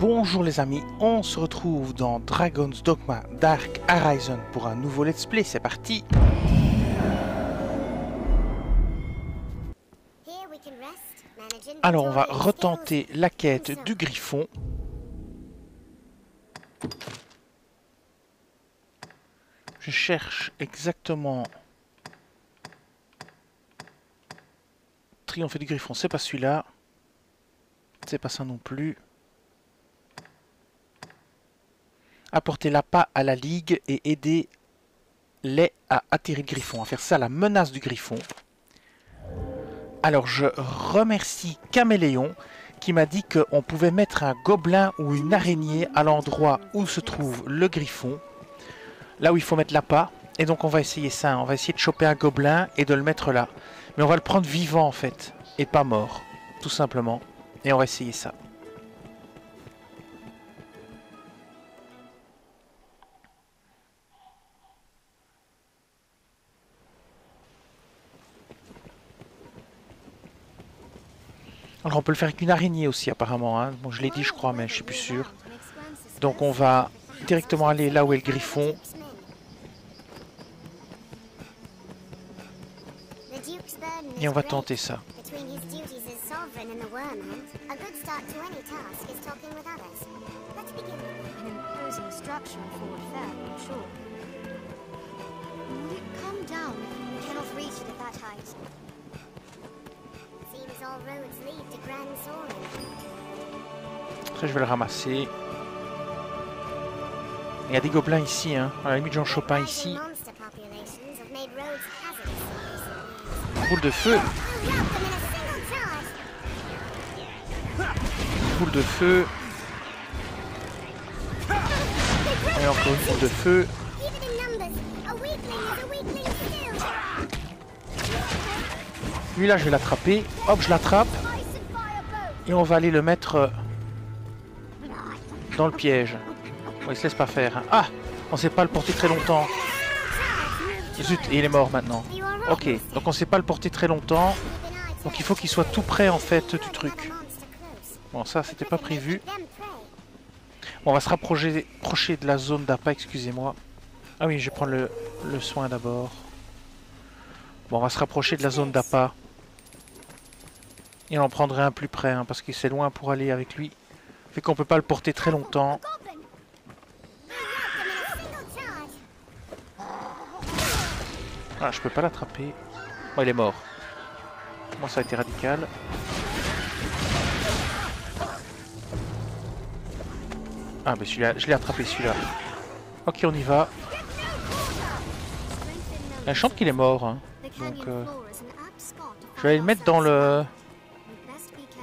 Bonjour les amis, on se retrouve dans Dragon's Dogma Dark Horizon pour un nouveau let's play, c'est parti Alors on va retenter la quête du griffon. Je cherche exactement... Triompher du griffon, c'est pas celui-là. C'est pas ça non plus. Apporter l'appât à la Ligue et aider les à atterrir le Griffon, à faire ça la menace du Griffon. Alors je remercie Caméléon qui m'a dit qu'on pouvait mettre un gobelin ou une araignée à l'endroit où se trouve le Griffon, là où il faut mettre l'appât. Et donc on va essayer ça, on va essayer de choper un gobelin et de le mettre là. Mais on va le prendre vivant en fait, et pas mort, tout simplement. Et on va essayer ça. Alors on peut le faire avec une araignée aussi apparemment. Hein. Bon je l'ai dit je crois mais je suis plus sûr. Donc on va directement aller là où est le griffon. Et on va tenter ça. Après, je vais le ramasser. Il y a des gobelins ici, hein. À la limite, j'en chope un ici. Boule de feu. Boule de feu. Et encore une boule de feu. Lui là je vais l'attraper. Hop je l'attrape. Et on va aller le mettre euh, dans le piège. il se laisse pas faire. Ah On sait pas le porter très longtemps. Zut, il est mort maintenant. Ok, donc on sait pas le porter très longtemps. Donc il faut qu'il soit tout près en fait du truc. Bon ça c'était pas prévu. Bon, on va se rapprocher, de la zone d'appât, excusez-moi. Ah oui, je vais prendre le, le soin d'abord. Bon, on va se rapprocher de la zone d'appât. Et on en prendrait un plus près, hein, parce que c'est loin pour aller avec lui. Fait qu'on peut pas le porter très longtemps. Ah, je peux pas l'attraper. Oh, il est mort. Moi, ça a été radical. Ah, mais celui-là, je l'ai attrapé celui-là. Ok, on y va. Elle chante qu'il est mort. Hein. Euh, je vais aller le mettre dans le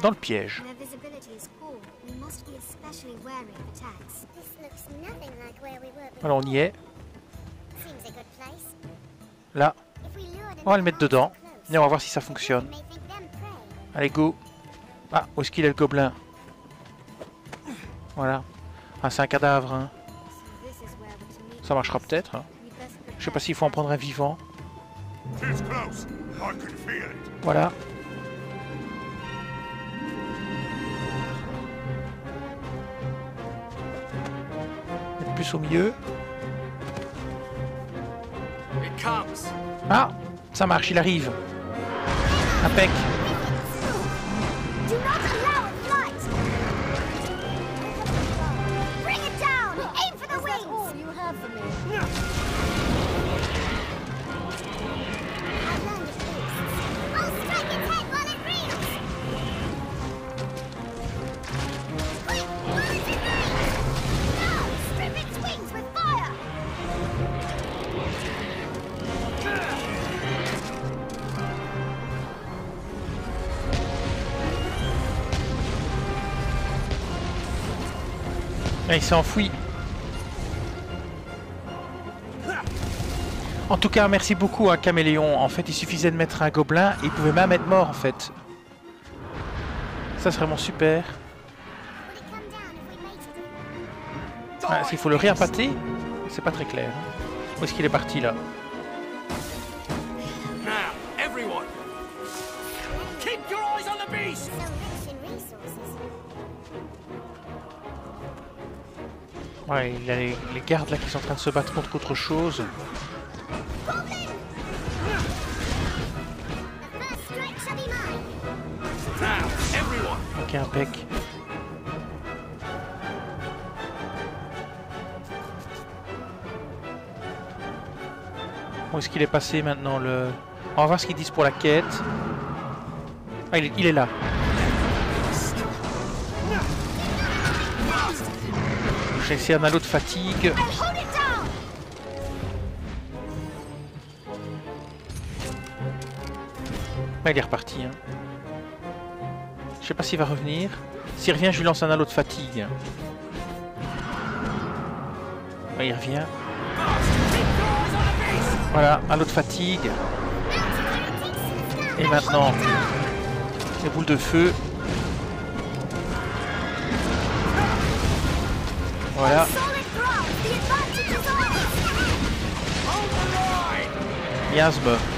dans le piège. Alors on y est. Là. On va le mettre dedans. Et on va voir si ça fonctionne. Allez, go. Ah, où est-ce qu'il est le gobelin? Voilà. Ah, c'est un cadavre. Hein. Ça marchera peut-être. Hein. Je sais pas s'il faut en prendre un vivant. Voilà. Plus au milieu. Ah, ça marche, il arrive. Impec. Enfoui. En tout cas, merci beaucoup à Caméléon. En fait, il suffisait de mettre un gobelin et il pouvait même être mort, en fait. Ça, c'est vraiment super. Ah, Est-ce qu'il faut le réappâter C'est pas très clair. Où est-ce qu'il est parti, là? Ouais, il y a les, gardes là qui sont en train de se battre contre autre chose. Ok, impec. Où est-ce qu'il est passé maintenant le... On va voir ce qu'ils disent pour la quête. Ah, il est là. J'ai essayé un halo de fatigue. Ah, il est reparti. Hein. Je sais pas s'il va revenir. S'il revient, je lui lance un halo de fatigue. Ah, il revient. Voilà, halo de fatigue. Et maintenant, les boules de feu. Voilà. Miasme. Il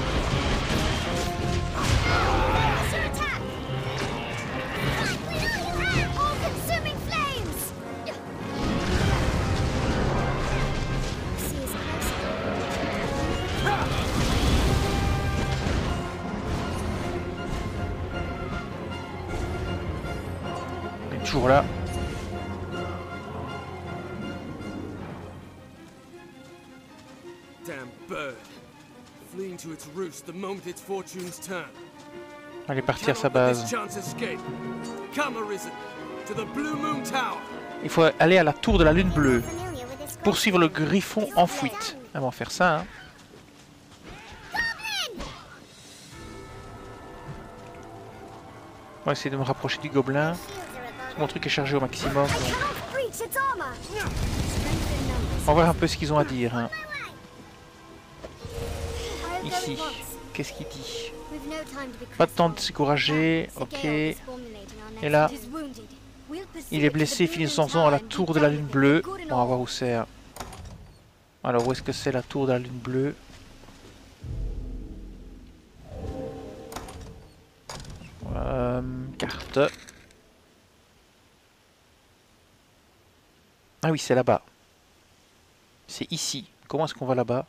the moment its fortunes turn. Elle est partie à sa base. chance escape. Come, Arisen, to the Blue Moon Tower. Il faut aller à la tour de la lune bleue. Poursuivre le griffon en fuite. On va faire ça, hein. On va essayer de me rapprocher du gobelin. Mon truc est chargé au maximum. donc On va voir un peu ce qu'ils ont à dire. hein. Ici, qu'est-ce qu'il dit Pas de temps de s'encourager, ok. Et là, il est blessé, finissons-en à la tour de la lune bleue. On va voir où c'est. hein. Alors, où est-ce que c'est la tour de la lune bleue? Euh, Carte. Ah oui, c'est là-bas. C'est ici. Comment est-ce qu'on va là-bas?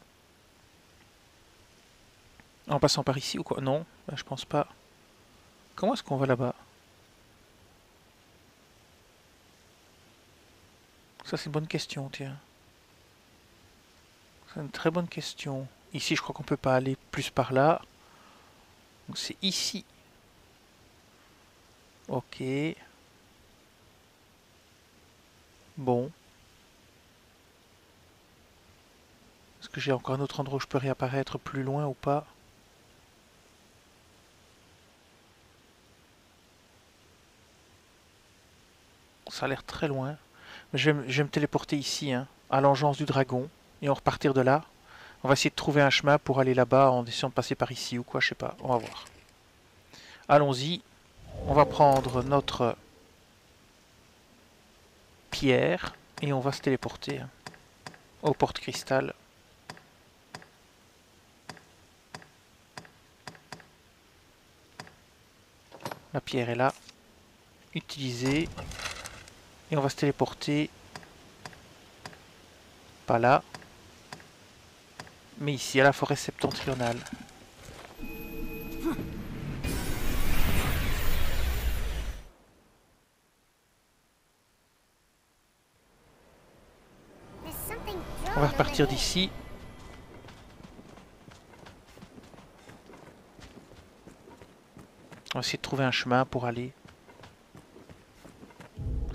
En passant par ici ou quoi? Non, euh, je pense pas. Comment est-ce qu'on va là-bas? Ça, c'est une bonne question, tiens. C'est une très bonne question. Ici, je crois qu'on peut pas aller plus par là. Donc, c'est ici. Ok. Bon. Est-ce que j'ai encore un autre endroit où je peux réapparaître plus loin ou pas? Ça a l'air très loin. Mais je vais, me- téléporter ici, hein, à l'engeance du dragon. Et on repartir de là. On va essayer de trouver un chemin pour aller là-bas en essayant de passer par ici ou quoi, je sais pas. On va voir. Allons-y. On va prendre notre pierre et on va se téléporter hein, au porte-cristal. La pierre est là. Utiliser. Et on va se téléporter. Pas là. Mais ici, à la forêt septentrionale. On va repartir d'ici. On va essayer de trouver un chemin pour aller.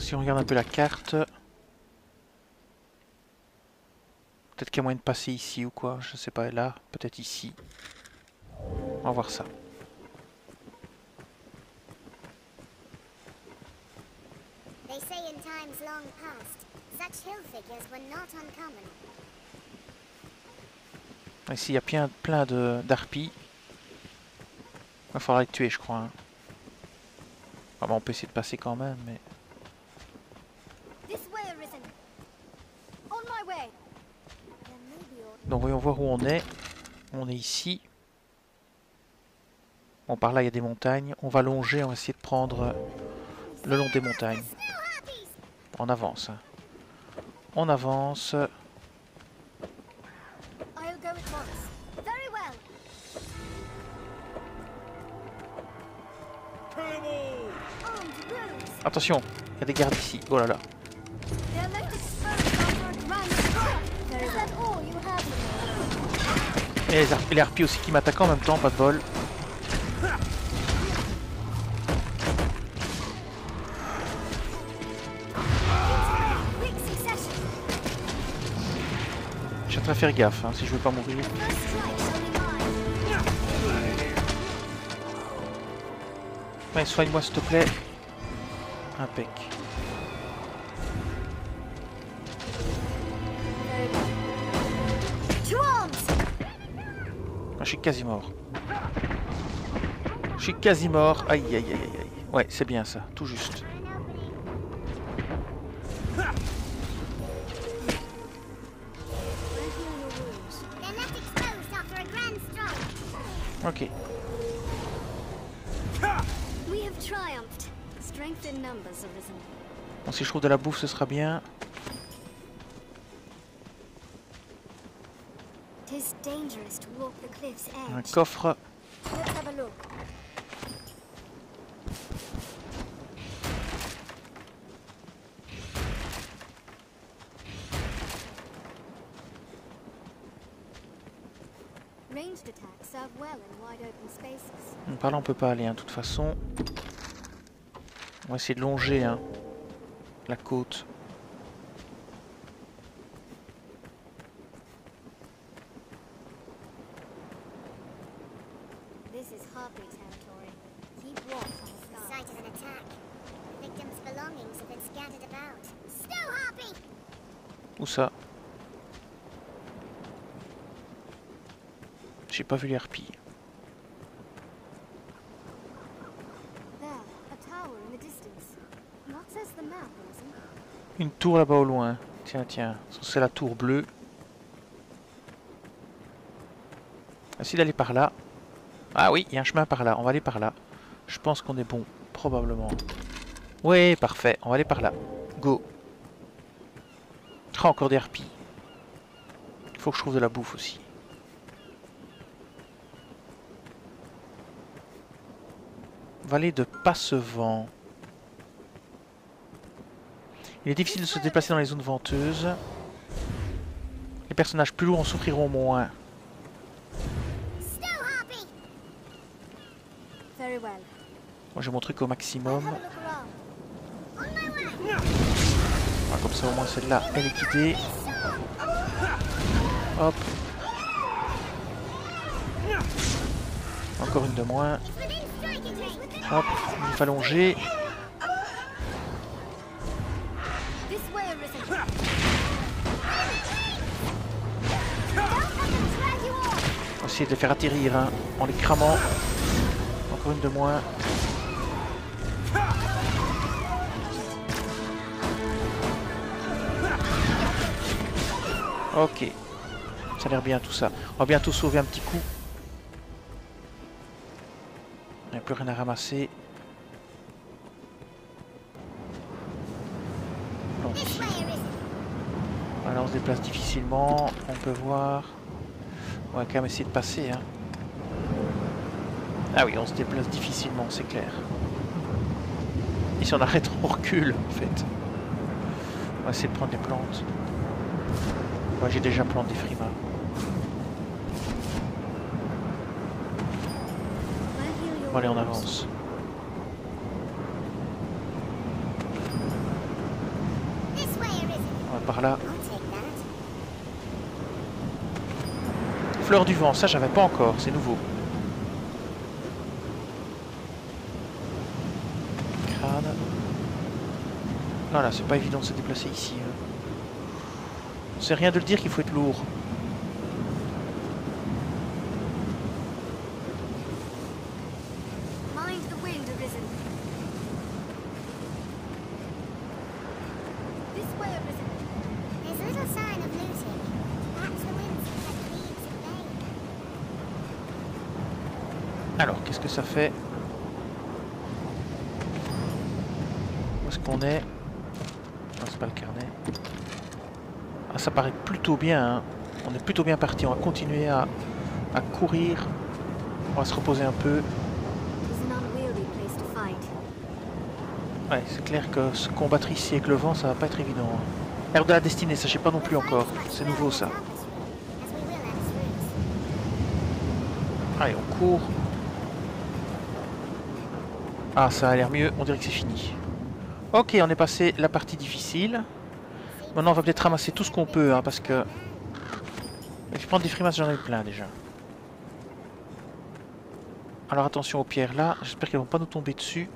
Si on regarde un peu la carte. Peut-être qu'il y a moyen de passer ici ou quoi, je sais pas, là, peut-être ici. On va voir ça. They say in times long past, such hill figures were not uncommon. Ici, il y a plein, plein de d'harpies. Il va falloir les tuer, je crois. hein. On peut essayer de passer quand même, mais... This way, Arisen. On my way. There may be or- Donc voyons voir où on est. On est ici. Bon, par là, il y a des montagnes. On va longer, on va essayer de prendre euh, le long des montagnes. On avance. on avance. Attention, il y a des gardes ici. Oh là là. They're left exposed after a grand strike. Is that all you have? Et les, harpies aussi qui m'attaquent en même temps, pas de bol. Je suis en train de faire gaffe hein, si je veux pas mourir. Ouais, soigne-moi s'il te plaît. Impec. Je suis quasi mort. Je suis quasi mort. Aïe aïe aïe aïe aïe. Ouais, c'est bien ça, tout juste. Ok. Bon, si je trouve de la bouffe, ce sera bien. Spaces. Par là, on peut pas aller, hein, de toute façon. On va essayer de longer hein, la côte. J'ai pas vu les harpies. Une tour là-bas au loin. Tiens, tiens. C'est la tour bleue. Essayer d'aller par là. Ah oui, il y a un chemin par là. On va aller par là. Je pense qu'on est bon. Probablement. Ouais, parfait. On va aller par là. Go. Ah, encore des harpies. Il faut que je trouve de la bouffe aussi. Vallée de Passevent. Il est difficile de se déplacer dans les zones venteuses. Les personnages plus lourds en souffriront moins. Moi j'ai mon truc au maximum. Ah, comme ça au moins celle-là elle est quittée. Hop. Encore une de moins. Drag you off! On va essayer de les faire atterrir hein, en les cramant. Encore une de moins. Ok. Ça a l'air bien tout ça. On va bientôt sauver un petit coup. Plus rien à ramasser. Voilà, on se déplace difficilement. On peut voir. On va quand même essayer de passer. Hein. Ah oui, on se déplace difficilement, c'est clair. Et si on arrête, on recule en fait. On va essayer de prendre des plantes. Moi j'ai déjà planté des frimas. I'll on wounds. avance. On va par là. Fleur du vent, ça j'avais pas encore, c'est nouveau. Crâne. Voilà, c'est pas évident de se déplacer ici. hein. C'est rien de le dire qu'il faut être lourd. Mind the wind, Arisen. This way, Arisen. There's little sign of looting. Perhaps the winds have kept thieves at bay. Alors, qu'est-ce que ça fait Où est-ce qu'on est? C'est pas le carnet. Ça paraît plutôt bien. hein. On est plutôt bien parti. On va continuer à, courir. On va se reposer un peu. Ouais, c'est clair que se combattre ici avec le vent, ça va pas être évident. hein. Air de la destinée, sais pas non plus encore. C'est nouveau ça. Allez, on court. Ah, ça a l'air mieux. On dirait que c'est fini. Ok, on est passé la partie difficile. Maintenant, on va peut-être ramasser tout ce qu'on peut, hein, parce que... Puis prendre des frimasses, j'en ai plein déjà. Alors attention aux pierres là. J'espère qu'elles vont pas nous tomber dessus.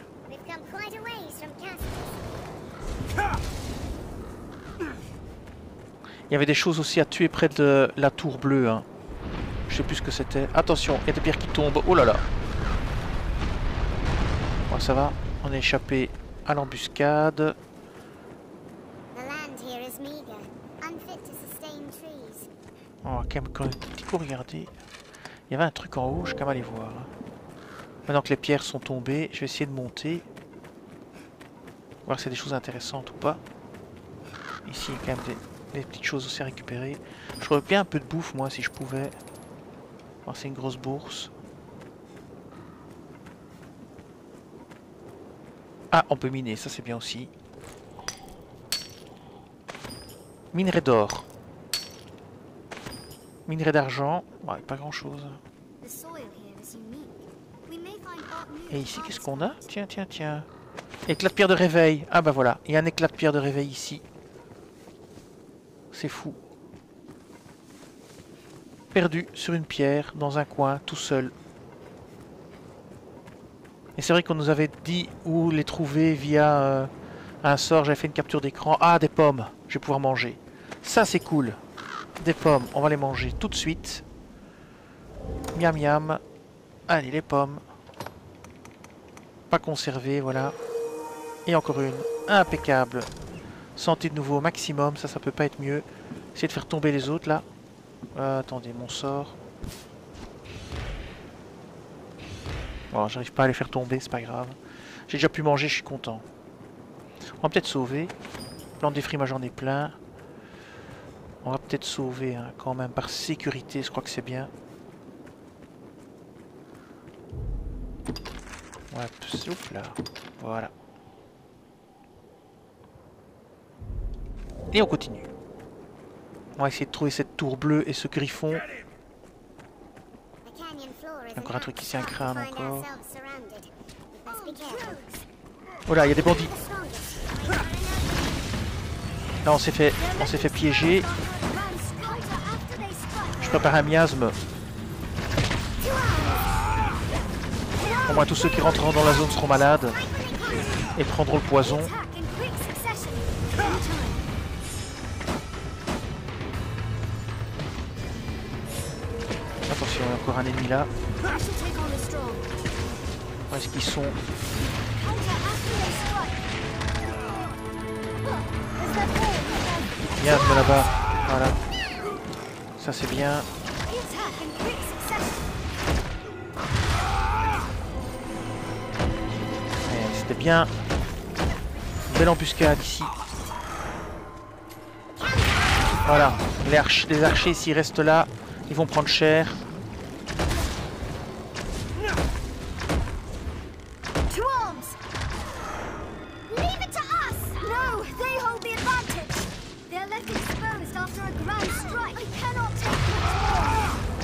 Il y avait des choses aussi à tuer près de la tour bleue. Hein. Je sais plus ce que c'était. Attention, il y a des pierres qui tombent. Oh là là. Ça va. On est échappé à l'embuscade. On va quand même quand même un petit coup regarder. Il y avait un truc en haut, je vais quand même aller voir. hein. Maintenant que les pierres sont tombées, je vais essayer de monter. Voir si c'est des choses intéressantes ou pas. Ici, il y a quand même des, des petites choses aussi à récupérer. Je bien un peu de bouffe, moi, si je pouvais. Oh, c'est une grosse bourse. Ah, on peut miner, ça c'est bien aussi. Minerai d'or. Minerai d'argent. Ouais, pas grand chose. Et ici, qu'est-ce qu'on a? Tiens, tiens, tiens. Éclat de pierre de réveil. Ah bah voilà, il y a un éclat de pierre de réveil ici. C'est fou. Perdu sur une pierre, dans un coin, tout seul. Et c'est vrai qu'on nous avait dit où les trouver via euh, un sort. J'avais fait une capture d'écran. Ah, des pommes. Je vais pouvoir manger. Ça, c'est cool. Des pommes. On va les manger tout de suite. Miam miam. Allez, les pommes. Pas conservé, voilà. Et encore une. Impeccable. Santé de nouveau au maximum. Ça, ça peut pas être mieux. Essayer de faire tomber les autres, là. Euh, attendez, mon sort. Bon, j'arrive pas à les faire tomber, c'est pas grave. J'ai déjà pu manger, je suis content. On va peut-être sauver. Plante des frimas, j'en ai plein. On va peut-être sauver hein, quand même par sécurité, je crois que c'est bien. Ouais, souffle là. Voilà. Et on continue. On va essayer de trouver cette tour bleue et ce griffon. Canyon floor is Encore un truc ici, un crâne encore. Oh là, il y a des bandits. Là, on s'est fait, on s'est fait piéger. Je prépare un miasme. Au moins tous ceux qui rentreront dans la zone seront malades et prendront le poison. A encore un ennemi là. Où est-ce qu'ils sont? Miasme là-bas. Voilà. Ça c'est bien. Eh, C'était bien. Belle embuscade ici. Voilà. Les, arch- les archers s'ils restent là, ils vont prendre cher.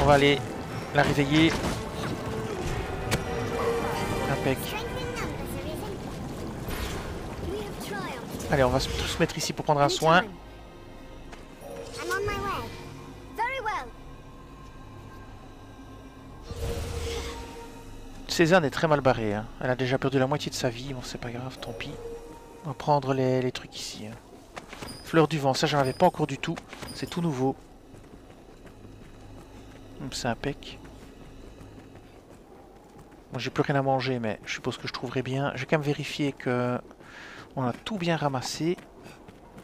Va aller la réveiller. Impec. Allez, on va tous se mettre ici pour prendre un soin. On. Cézanne est très mal barrée. hein. Elle a déjà perdu la moitié de sa vie. Bon, c'est pas grave, tant pis. On va prendre les, les trucs ici. hein. Fleur du vent, ça j'en avais pas encore du tout. C'est tout nouveau. Hum, C'est impec. Bon, j'ai plus rien à manger, mais je suppose que je trouverai bien. Je vais quand même vérifier que on a tout bien ramassé.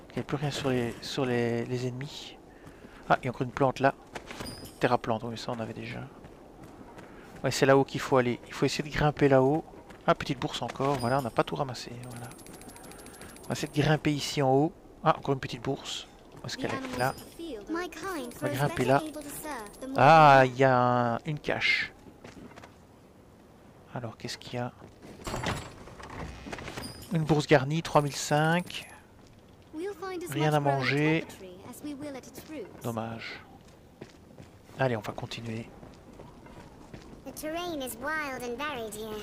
Qu'il n'y a plus rien sur les, sur les, les ennemis. Ah, il y a encore une plante là. Terra plante, oui, ça on avait déjà. Ouais, c'est là-haut qu'il faut aller. Il faut essayer de grimper là-haut. Ah, petite bourse encore. Voilà, on n'a pas tout ramassé. Voilà. On va essayer de grimper ici en haut. Ah, encore une petite bourse. Où est-ce qu'elle est là? Kind grows grimper là. Ah, il y a un- une cache. Alors, qu'est-ce qu'il y a? Une bourse garnie, 3005. We'll find as Rien à manger. Dommage. Allez, on va continuer.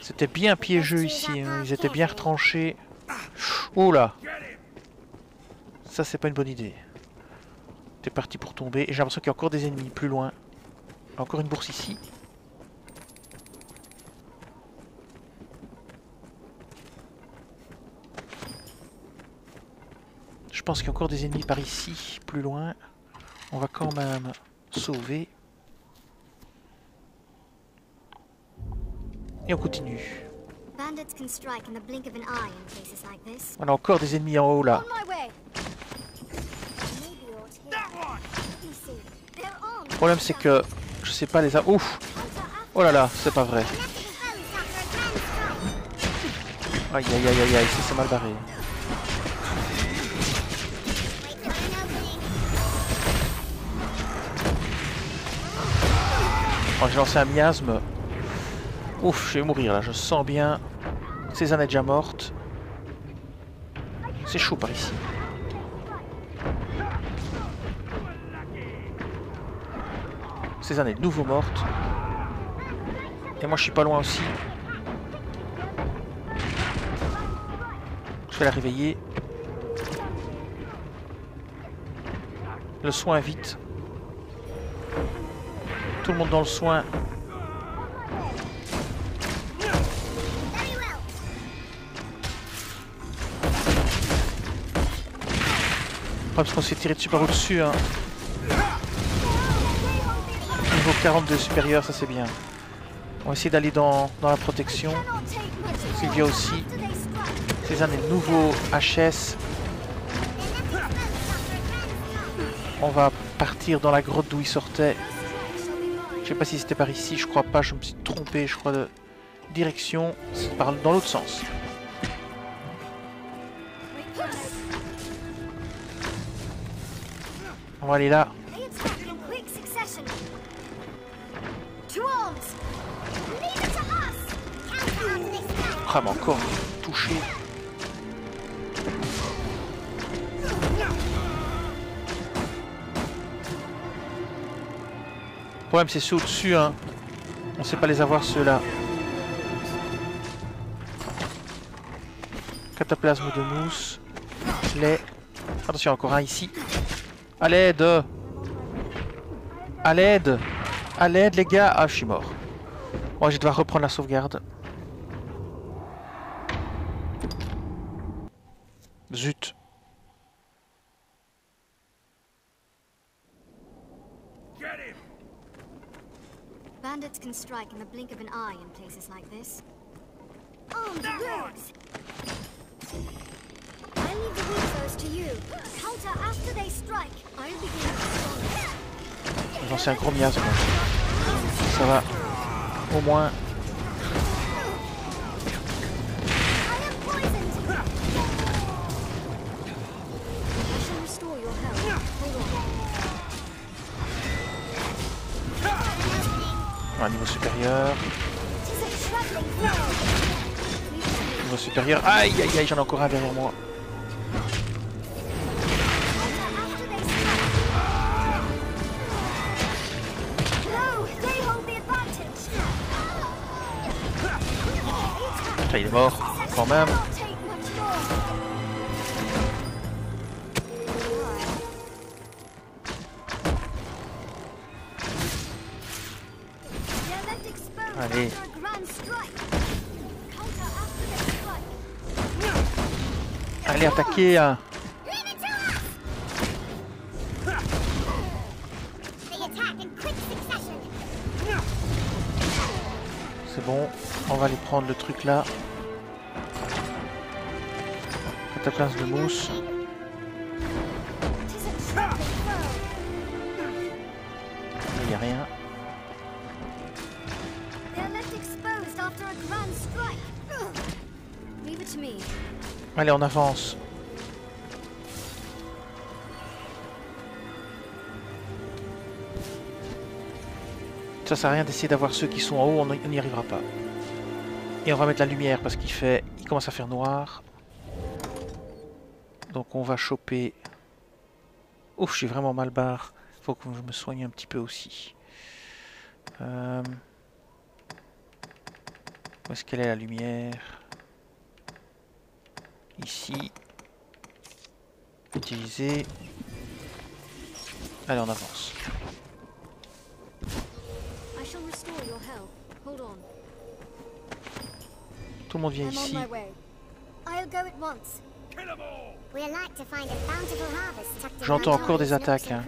C'était bien piégeux ici, hein. ils étaient bien retranchés. Oh là Ça, c'est pas une bonne idée. T'es parti pour tomber. Et j'ai l'impression qu'il y a encore des ennemis plus loin. Encore une bourse ici. Je pense qu'il y a encore des ennemis par ici, plus loin. On va quand même sauver. Et on continue. On a encore des ennemis en haut là. On my way. Maybe you're here. Let me see. They're on. Le problème c'est que je sais pas les a. Ouf Oh là là, c'est pas vrai. Aïe aïe aïe aïe aïe, ça c'est mal barré. Oh, j'ai lancé un miasme. Ouf, je vais mourir là, je sens bien. Cézanne est déjà morte. C'est chaud par ici. Cézanne est de nouveau morte. Et moi je suis pas loin aussi. Je vais la réveiller. Le soin vite. Tout le monde dans le soin. Parce qu'on s'est tiré dessus par au-dessus. Hein. Niveau 42 supérieur, ça c'est bien. On va essayer d'aller dans, la protection. Sylvia aussi. un des nouveaux HS. On va partir dans la grotte d'où il sortait. Je sais pas si c'était par ici, je crois pas, je me suis trompé, je crois de direction, c'est dans l'autre sens. On va aller là. Ah mais encore touché. Le problème c'est ceux au-dessus, hein. On sait pas les avoir ceux-là. Cataplasme de mousse. Les. Attention, encore un ici. À l'aide À l'aide À l'aide les gars Ah je suis mort. Bon je vais devoir reprendre la sauvegarde. Zut. Bandits can strike in the blink of an eye in places like this. Armed rogues! I leave the weak to you. Counter after they strike. I'll begin strongest. J'en sais un gros miasme. Ça va. Au moins. Un niveau supérieur. Niveau supérieur. Aïe aïe aïe, j'en ai encore un derrière moi. Putain, il est mort. Quand même. Succession. C'est bon. On va aller prendre le truc là. Cataplasme de mousse. Il n'y a rien. Allez, on avance. Ça sert à rien d'essayer d'avoir ceux qui sont en haut, on n'y arrivera pas. Et on va mettre la lumière parce qu'il fait, il commence à faire noir. Donc on va choper. Ouf, j'ai vraiment mal barre. Faut que je me soigne un petit peu aussi. Euh, Où est-ce qu'elle est la lumière? Ici. Utiliser. Allez, on avance. Tout le monde vient ici. my way. I'll go at once. We're like to find a bountiful harvest tucked in J'entends encore des attaques, hein.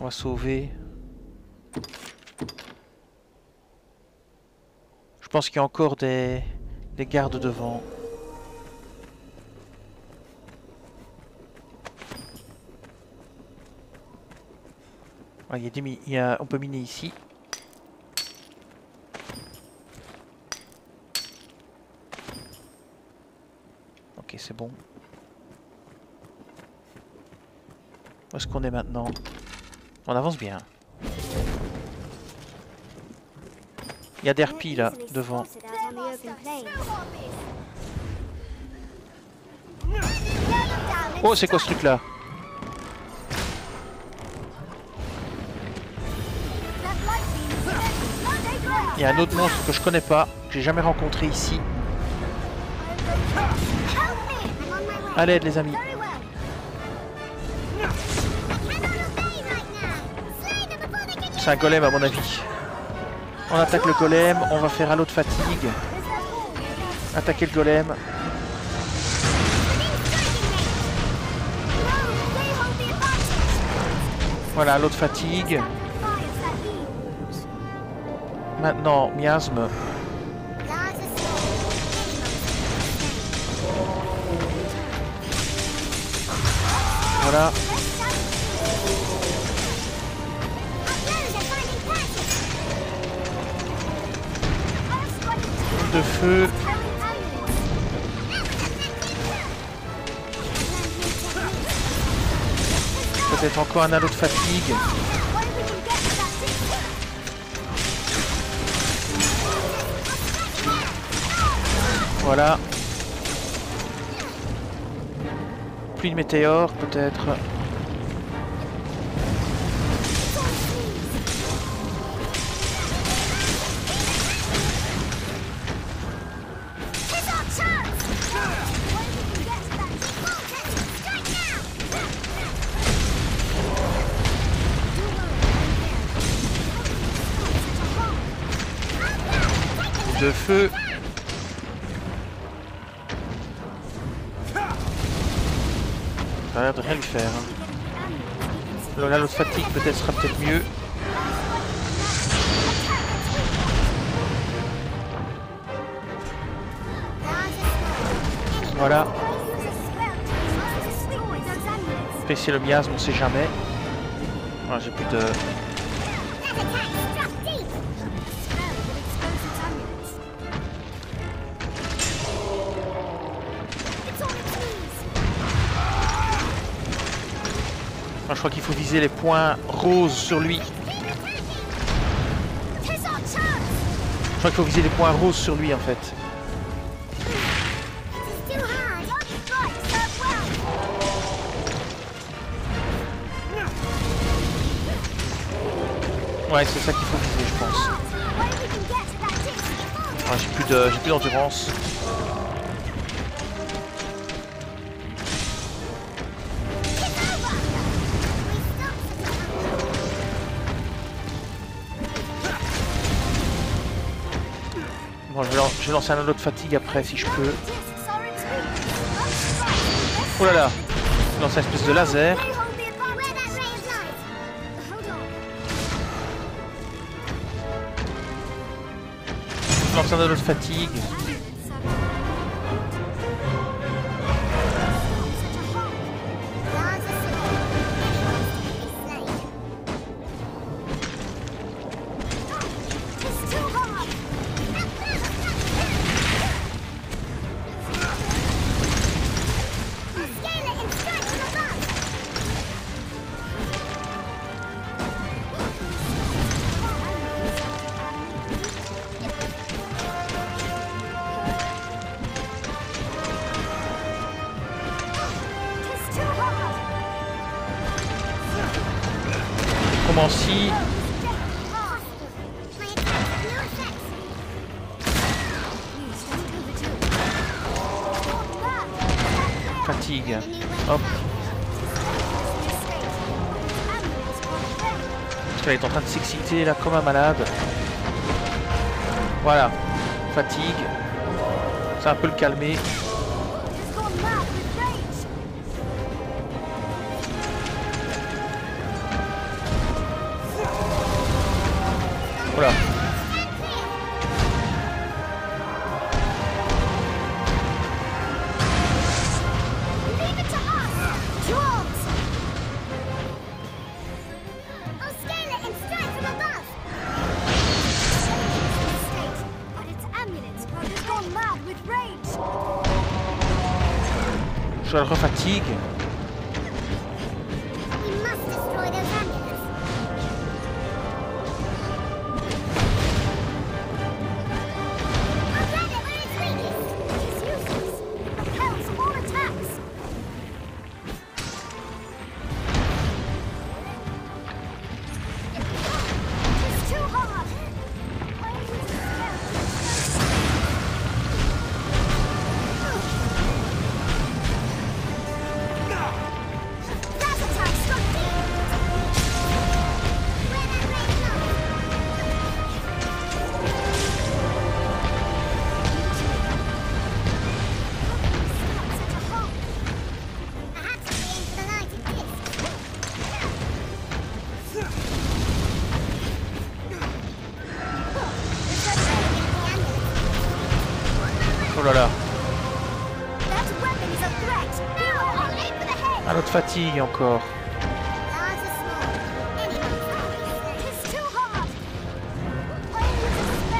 On va sauver. Je pense qu'il y a encore des, des gardes devant. Il y a des y a- on peut miner ici. Ok, c'est bon. Où est-ce qu'on est maintenant? On avance bien. Il y a des harpies là, devant. Oh, c'est quoi ce truc là Il y a un autre monstre que je connais pas, que j'ai jamais rencontré ici. À l'aide les amis. C'est un golem à mon avis. On attaque le golem, on va faire halo de fatigue. Attaquer le golem. Voilà, halo de fatigue. Maintenant, miasme. Voilà. de feu. Peut-être encore un halo de fatigue. Voilà. Pluie de météores, peut-être. Sera peut-être mieux. Voilà. Apprécier le miasme, on sait jamais. Ah, J'ai plus de... crois qu'il faut viser les points roses sur lui. Je crois qu'il faut viser les points roses sur lui en fait. Ouais, c'est ça qu'il faut viser, je pense. Ah, j'ai plus de, j'ai plus d'endurance. Je vais, lancer un halo de fatigue après si je peux. Oh là là Je vais lancer une espèce de laser. Je lance un halo de fatigue. Fatigue. Hop. Qu'elle est en train de s'exciter là comme un malade. Voilà. Fatigue. Ça va un peu le calmer. Spell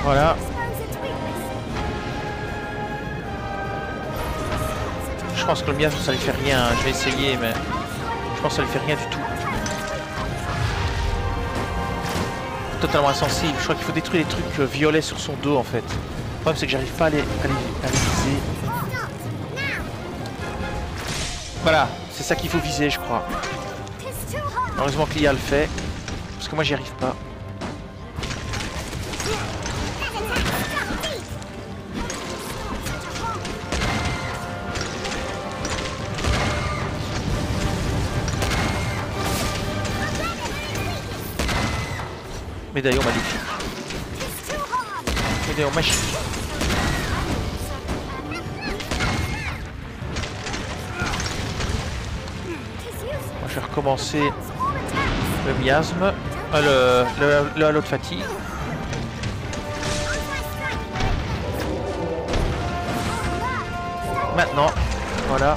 Voilà. Je pense que le miasme ça lui fait rien. Je vais essayer mais je pense que ça lui fait rien du tout. Totalement insensible. Je crois qu'il faut détruire les trucs violets sur son dos en fait. Le problème c'est que j'arrive pas à les, à les, à les viser. Voilà, c'est ça qu'il faut viser je crois. Heureusement que l'IA le fait. Parce que moi j'y arrive pas. Médaillon maléfique. Attacks. le miasme. Euh, le, le halo de fatigue. Maintenant. Voilà.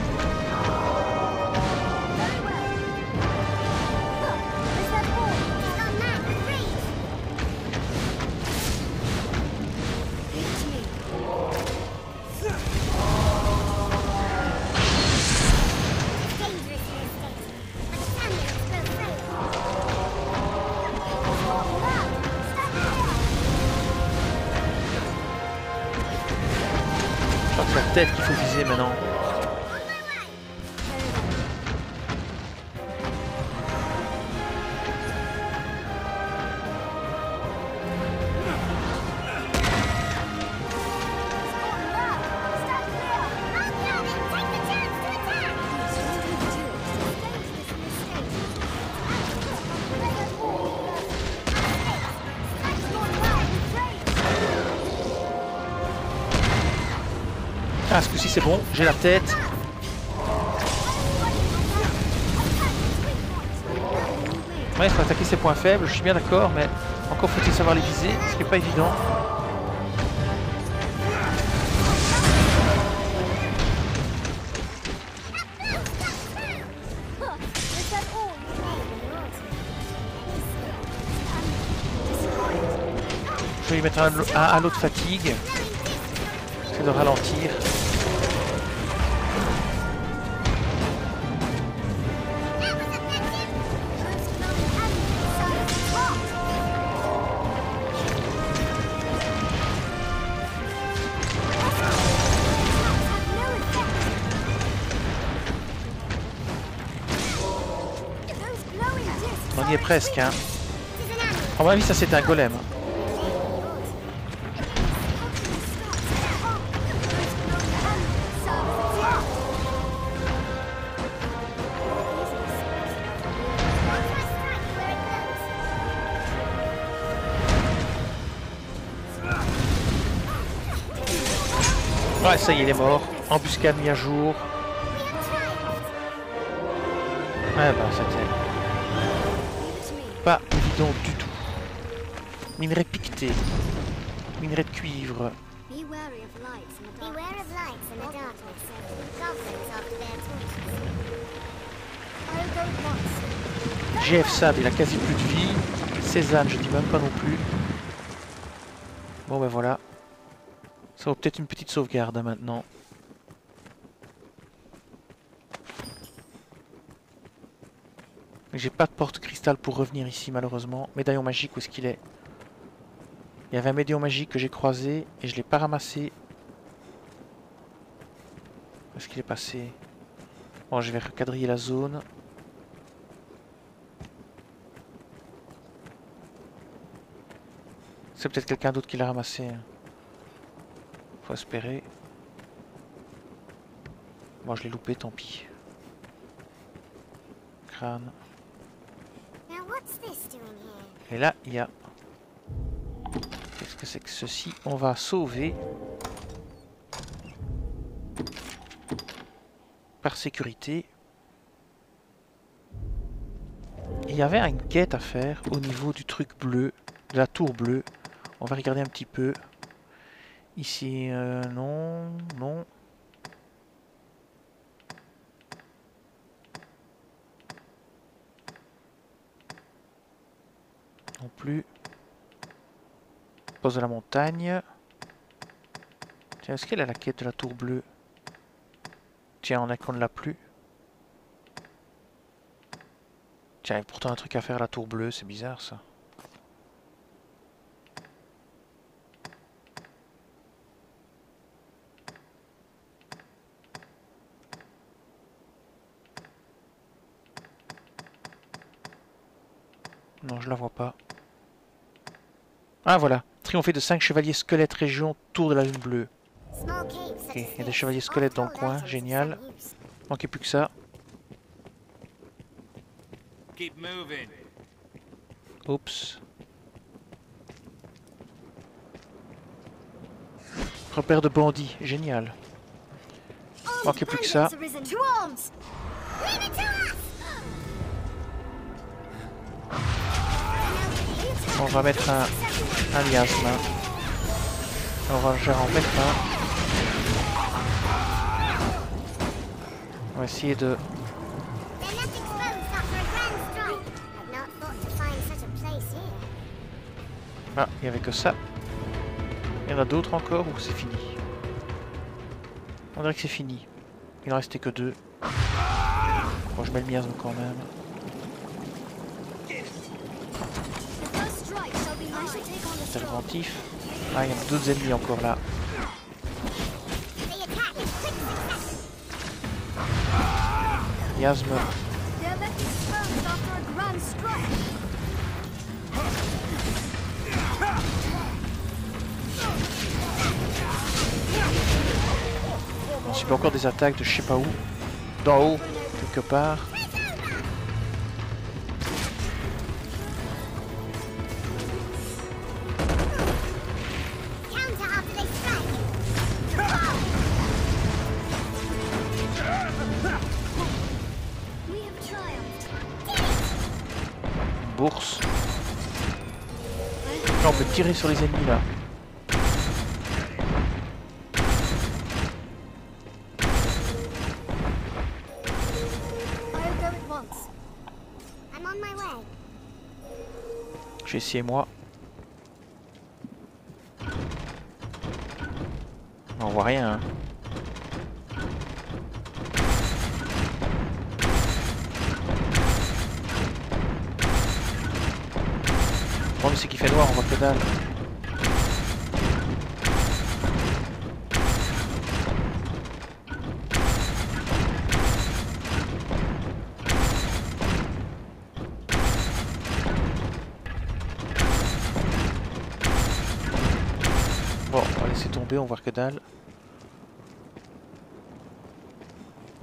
C'est bon. J'ai la tête. Ouais, il faut attaquer ses points faibles, je suis bien d'accord, mais encore faut-il savoir les viser, ce qui n'est pas évident. Je vais lui mettre un, un fatigue. C'est de ralentir. Presque, hein. À mon avis, ça c'est un golem. Ouais, ça y est, il est mort. Embuscade mis à jour. Ouais, bah, c'était pas their torches. I'll go once. GF Sad, il a quasi plus de vie. Cézanne, je dis même pas non plus. Bon, ben voilà. Ça vaut peut-être une petite sauvegarde hein, maintenant. J'ai pas de porte cristal pour revenir ici malheureusement. Médaillon magique, où est-ce qu'il est? Il y avait un médaillon magique que j'ai croisé et je l'ai pas ramassé. Où est-ce qu'il est passé? Bon, je vais recadrer la zone. C'est peut-être quelqu'un d'autre qui l'a ramassé. hein. Faut espérer. Bon, je l'ai loupé, tant pis. Crâne. Et là, il y a... C'est que ceci On va sauver. Par sécurité. Il y avait une quête à faire au niveau du truc bleu, de la tour bleue. On va regarder un petit peu. Ici, euh, non, non. Non plus. De la montagne. Tiens, est-ce qu'elle a la quête de la tour bleue? Tiens, on a qu'on ne l'a plus. Tiens, il y a pourtant un truc à faire à la tour bleue, c'est bizarre ça. Non, je la vois pas. Ah voilà, triompher de 5 chevaliers squelettes région tour de la lune bleue. Ok, il y a des chevaliers squelettes dans le coin, génial. Manquait plus que ça. Oups. Repère de bandits, génial. Manquait plus que ça. On va mettre un, miasme. On va en mettre un. On va essayer de... Ah, il n'y avait que ça. Il y en a d'autres encore ou c'est fini? On dirait que c'est fini. Il en restait que deux. Bon, je mets le miasme quand même. The first strike on the strong. Interventif. Ah, il y a d'autres ennemis encore là. Grand strike. On subit encore des attaques de je sais pas où. D'en haut, quelque part. Tirer sur les ennemis là. Vais essayer moi. On voit rien. Hein. problème c'est qu'il fait noir, on voit que dalle. Bon, on va laisser tomber, on voit que dalle.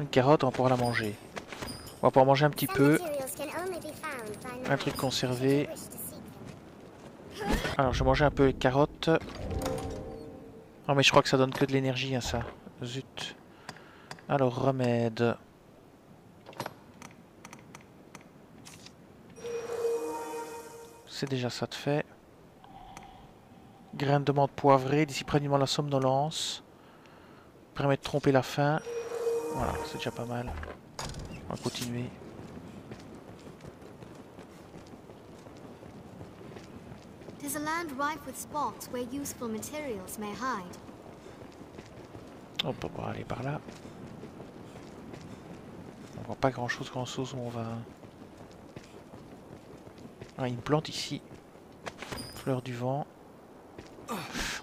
Une carotte, on va pouvoir la manger. On va pouvoir manger un petit peu. Un truc conservé. Alors, je vais manger un peu les carottes. Non, mais je crois que ça donne que de l'énergie, hein, ça. Zut. Alors, remède. C'est déjà ça de fait. Graines de menthe poivrée, disciplinement la somnolence. Permet de tromper la faim. Voilà, c'est déjà pas mal. On va continuer. Tis a land rife with spots where useful materials may hide. On peut pas aller par là. On voit pas grand chose, grand chose où on va. Ah, une plante ici. Fleur du vent.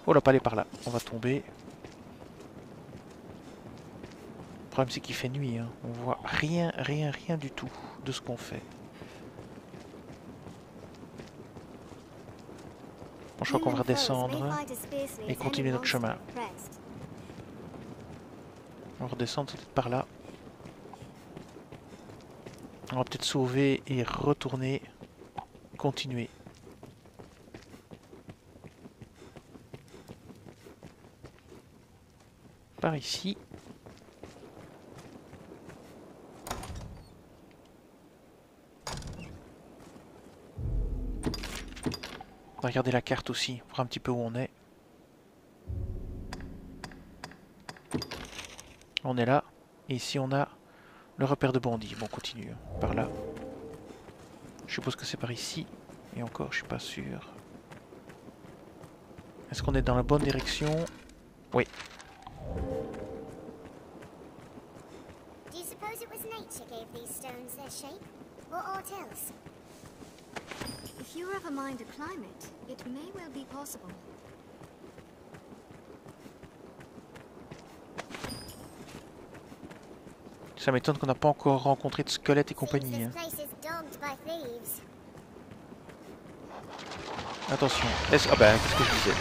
Oh là, pas aller par là. On va tomber. Le problème c'est qu'il fait nuit. Hein. On voit rien, rien, rien du tout de ce qu'on fait. Je crois qu'on va redescendre. et continuer notre chemin. On va redescendre peut-être par là. On va peut-être sauver et retourner. Continuer. Par ici. On va regarder la carte aussi, voir un petit peu où on est. On est là. Et ici on a le repère de bandits. Bon, on continue par là. Je suppose que c'est par ici. Et encore, je suis pas sûr. Est-ce qu'on est dans la bonne direction? Oui. If you ever mind it may well be possible. Ça m'étonne qu'on n'a pas encore rencontré de squelettes et compagnie. hein. Attention. Laisse... Ah bah, qu'est-ce que je disais?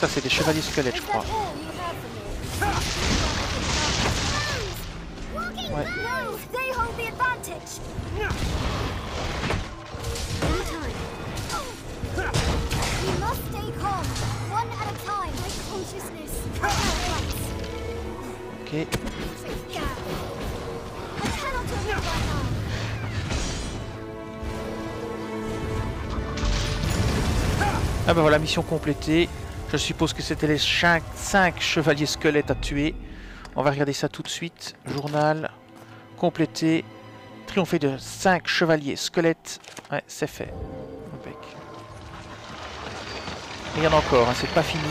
Ça, c'est des chevaliers squelettes, je crois. Ok. Ah bah voilà, mission complétée. Je suppose que c'était les 5 chevaliers squelettes à tuer. On va regarder ça tout de suite. Journal complété. Triomphé de 5 chevaliers squelettes. Ouais, c'est fait. A encore, hein, c'est pas fini.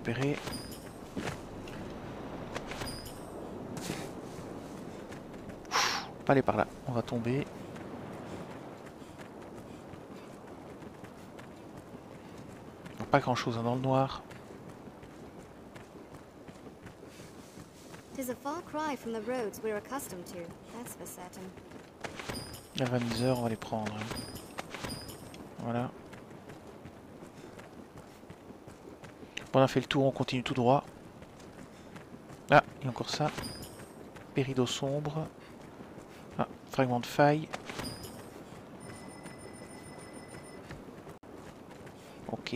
Récupérer. Pas aller par là, on va tomber. Pas grand chose dans le noir. A that's for certain. La vanniseur, on va les prendre. hein. Voilà. On a fait le tour, on continue tout droit. Ah, il y a encore ça. Pérido sombre. Ah, fragment de faille. Ok.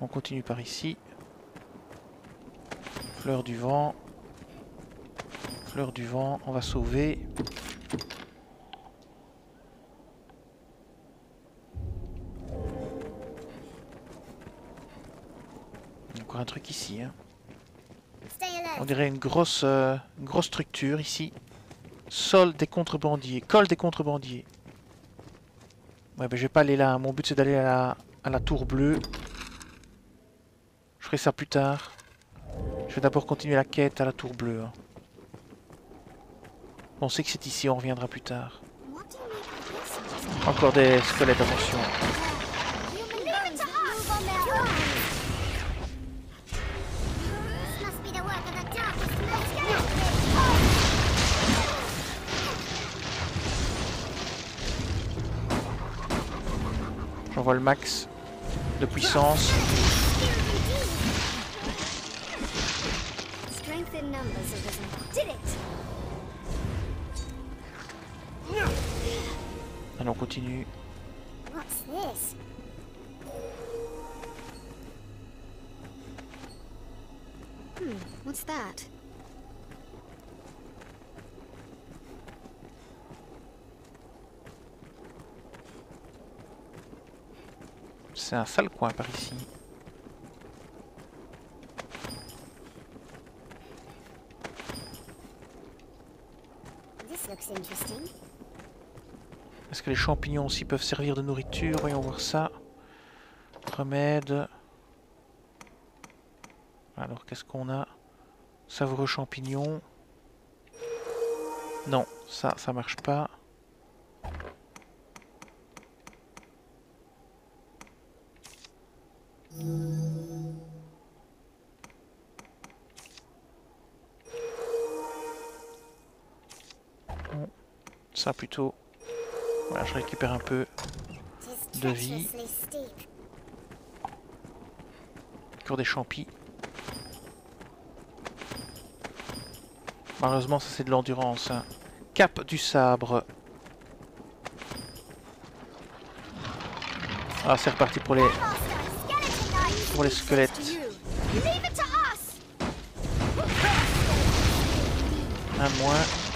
On continue par ici. Fleur du vent. Fleur du vent, on va sauver. Truc ici. Hein. On dirait une grosse, euh, une grosse structure ici. Sol des contrebandiers. Col des contrebandiers. Ouais, ben je vais pas aller là. Mon but c'est d'aller à la, à la tour bleue. Je ferai ça plus tard. Je vais d'abord continuer la quête à la tour bleue. hein. On sait que c'est ici, on reviendra plus tard. Encore des squelettes, attention. Le max de puissance. Allez, on continue. What's? Hmm, what's that? C'est un sale coin par ici. Est-ce que les champignons aussi peuvent servir de nourriture? Voyons voir ça. Remède. Alors, qu'est-ce qu'on a? Savoureux champignons. Non, ça, ça marche pas. Ça plutôt. Voilà, je récupère un peu. De vie. Encore des champis. Malheureusement, ça c'est de l'endurance. hein. Cap du sabre. Ah, c'est reparti pour les, pour les squelettes. Un moins.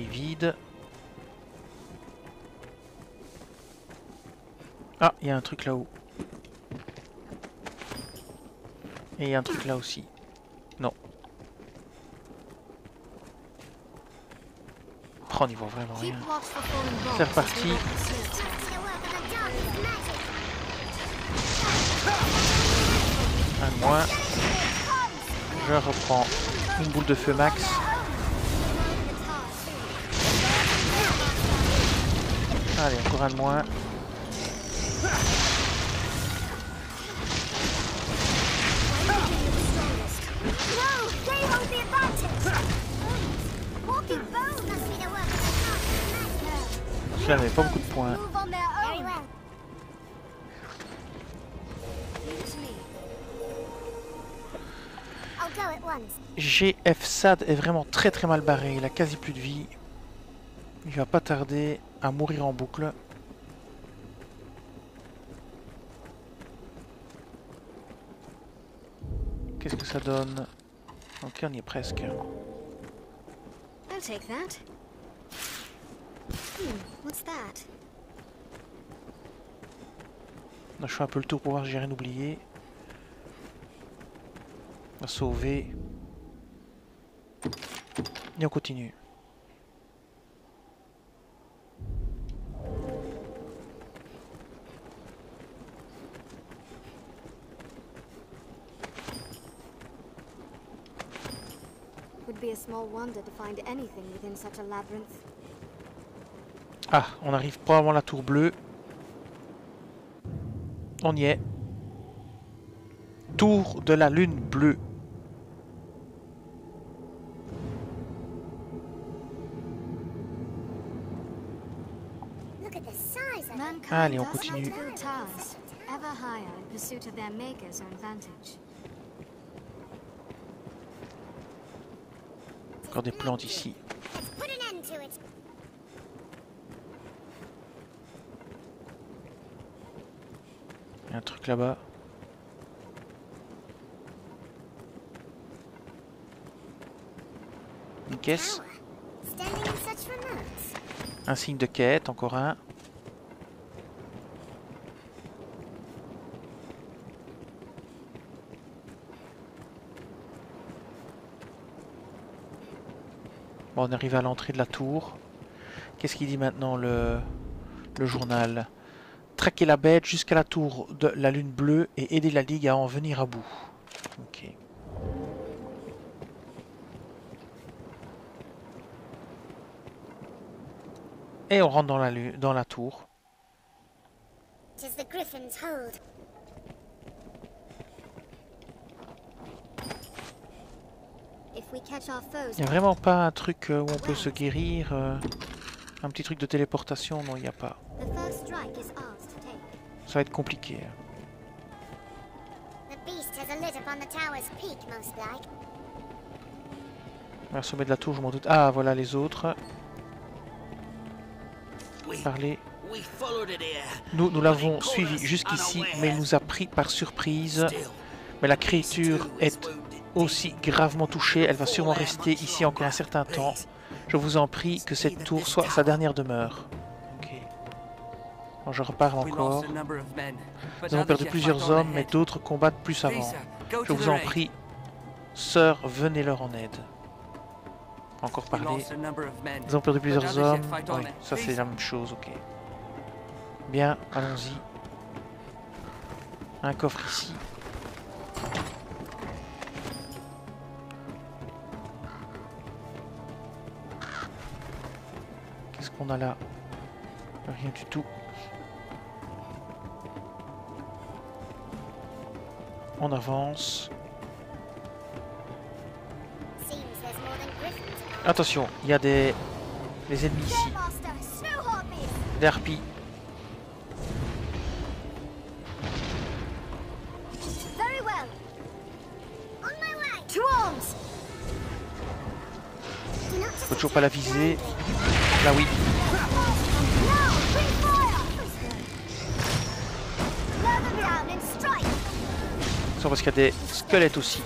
Vide. Ah, il y a un truc là-haut. Et il y a un truc là aussi. Non. Oh, on vraiment rien. C'est reparti. Un moins. Je reprends une boule de feu max. Allez, encore un de moins. N'avait pas beaucoup de points. GF SAD est vraiment très très mal barré. Il a quasi plus de vie. Il va pas tarder à mourir en boucle. Qu'est-ce que ça donne? Ok, on y est presque. I'll take that. Hmm, what's that? Là, je fais un peu le tour pour voir si j'ai rien oublié. On va sauver. Et on continue. Would be a small wonder to find anything within such a labyrinth. Ah, on arrive probablement à la tour bleue. On y est. Tour de la lune bleue. Look at the size of it. Mankind Allez, on continue. Encore des plantes ici. Il y a un truc là-bas. Une caisse. Un signe de quête, encore un. On arrive à l'entrée de la tour. Qu'est-ce qu'il dit maintenant le, journal? Traquer la bête jusqu'à la tour de la lune bleue et aider la ligue à en venir à bout. Et on rentre dans la, dans la tour. Tis the Griffin's hold. If we catch our foes, Il n'y a vraiment pas un truc euh, où on peut se guérir euh, Un petit truc de téléportation Non, il n'y a pas. Ça va être compliqué. hein. Like. Au sommet de la tour, je m'en doute. Ah, voilà les autres. Here. Nous, nous l'avons suivi jusqu'ici, mais il nous a pris par surprise. Mais la créature est. aussi gravement touchée. Elle va sûrement rester ici encore un certain temps. Je vous en prie que cette tour soit sa dernière demeure. Bon, je repars encore. Nous avons perdu plusieurs hommes, mais d'autres combattent plus avant. Je vous en prie, sœur, venez leur en aide. Encore parler. Nous avons perdu plusieurs hommes. Oui, ça c'est la même chose, ok. Bien, allons-y. Un coffre ici. Qu'on a là Rien du tout. On avance. Attention, il y a des, des ennemis ici. Des harpies. Faut toujours pas la viser. Là oui. Attention parce qu'il y a des squelettes aussi.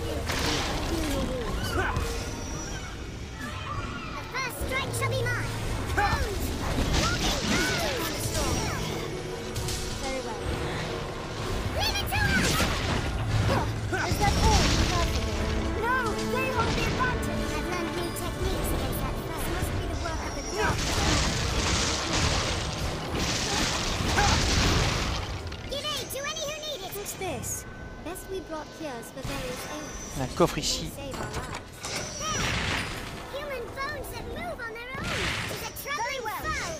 Well. foe.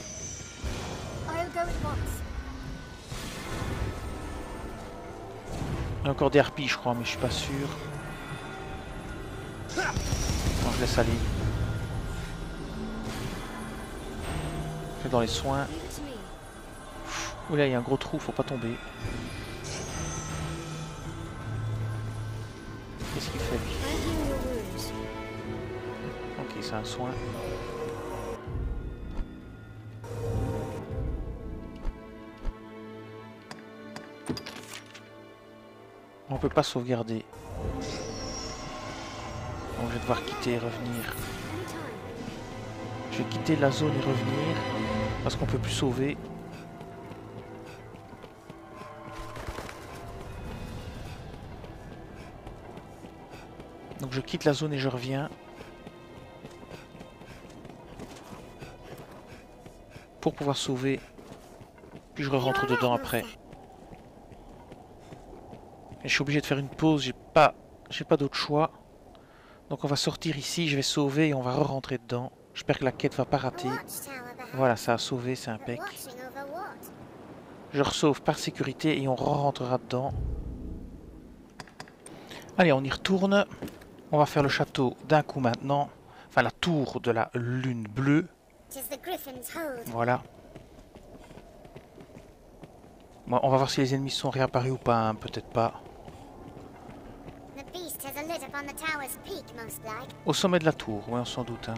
I'll go at once. Il y a encore des harpies, je crois, mais je suis pas sûr. Bon, je laisse aller. Je vais dans les soins. Oula, il y a un gros trou, faut pas tomber. Un soin. On peut pas sauvegarder. Donc je vais devoir quitter et revenir. Je vais quitter la zone et revenir. Parce qu'on peut plus sauver. Donc je quitte la zone et je reviens. Pour pouvoir sauver. Puis je rentre dedans après. Et je suis obligé de faire une pause, j'ai pas, j'ai pas d'autre choix. Donc on va sortir ici, je vais sauver et on va re-rentrer dedans. J'espère que la quête va pas rater. Voilà, ça a sauvé, c'est impec. Je ressauve par sécurité et on rentrera dedans. Allez, on y retourne. On va faire le château d'un coup maintenant. Enfin, la tour de la lune bleue. Voilà. Bon, on va voir si les ennemis sont réapparus ou pas. hein, Peut-être pas. Au sommet de la tour, oui, on s'en doute. hein.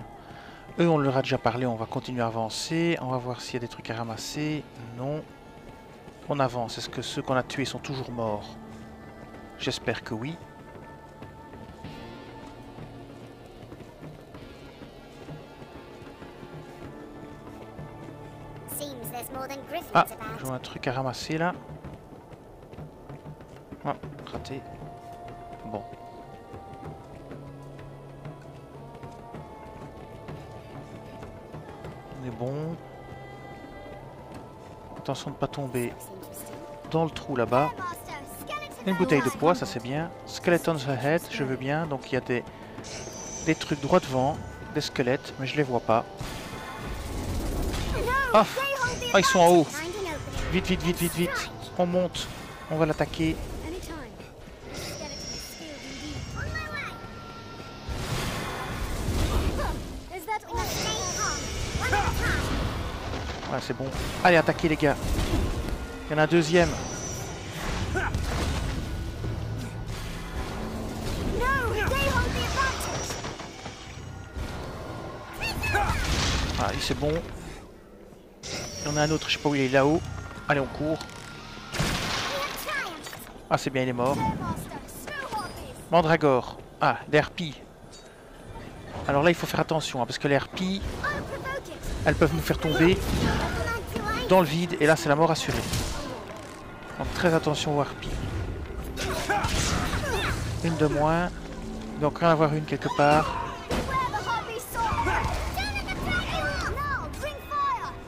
Eux, on leur a déjà parlé, on va continuer à avancer. On va voir s'il y a des trucs à ramasser. Non. On avance. Est-ce que ceux qu'on a tués sont toujours morts? J'espère que oui. Ah, je vois un truc à ramasser là. Ah, raté. Bon. On est bon. Attention de ne pas tomber dans le trou là-bas. Une bouteille de poids, ça c'est bien. Skeletons ahead, je veux bien. Donc il y a des, des trucs droit devant, des squelettes, mais je les vois pas. Ah, ah, ils sont en haut. Vite, vite, vite, vite, vite. On monte. On va l'attaquer. Ouais, c'est bon. Allez, attaquez les gars. Il y en a un deuxième. Ah, il c'est bon. Il y en a un autre, je sais pas où il est, là-haut. Allez, on court. Ah, c'est bien, il est mort. Mandragore. Ah, les harpies. Alors là, il faut faire attention, hein, parce que les it. elles peuvent nous faire tomber dans le vide, et là, c'est la mort assurée. Donc très attention aux harpies. Une de moins. Il doit encore en avoir une quelque part.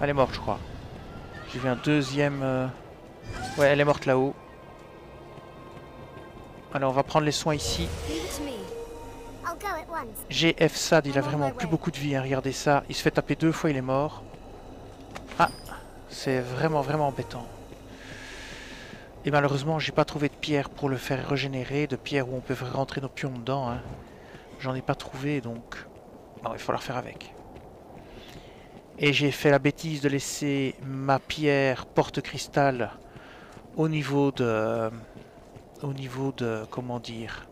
Elle est morte, je crois. J'ai vu un deuxième... euh, Ouais, elle est morte là-haut. Alors, on va prendre les soins ici. GF Sad, il a vraiment plus beaucoup de vie, hein, regardez ça. Il se fait taper deux fois, il est mort. Ah, c'est vraiment, vraiment embêtant. Et malheureusement, j'ai pas trouvé de pierre pour le faire régénérer, de pierre où on peut rentrer nos pions dedans. hein. J'en ai pas trouvé, donc... Non, il faut la faire avec. Et j'ai fait la bêtise de laisser ma pierre porte-cristal au niveau de... Au niveau de... Comment dire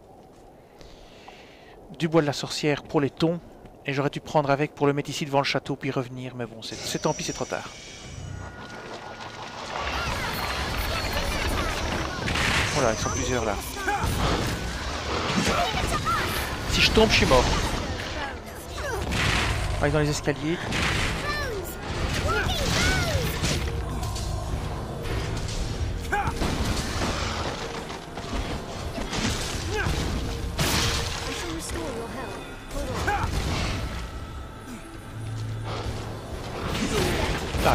du bois de la sorcière pour les tons. Et j'aurais dû prendre avec pour le mettre ici devant le château puis revenir. Mais bon, c'est tant pis, c'est trop tard. Voilà, ils sont plusieurs là. Si je tombe, je suis mort. Ah, il est dans les escaliers.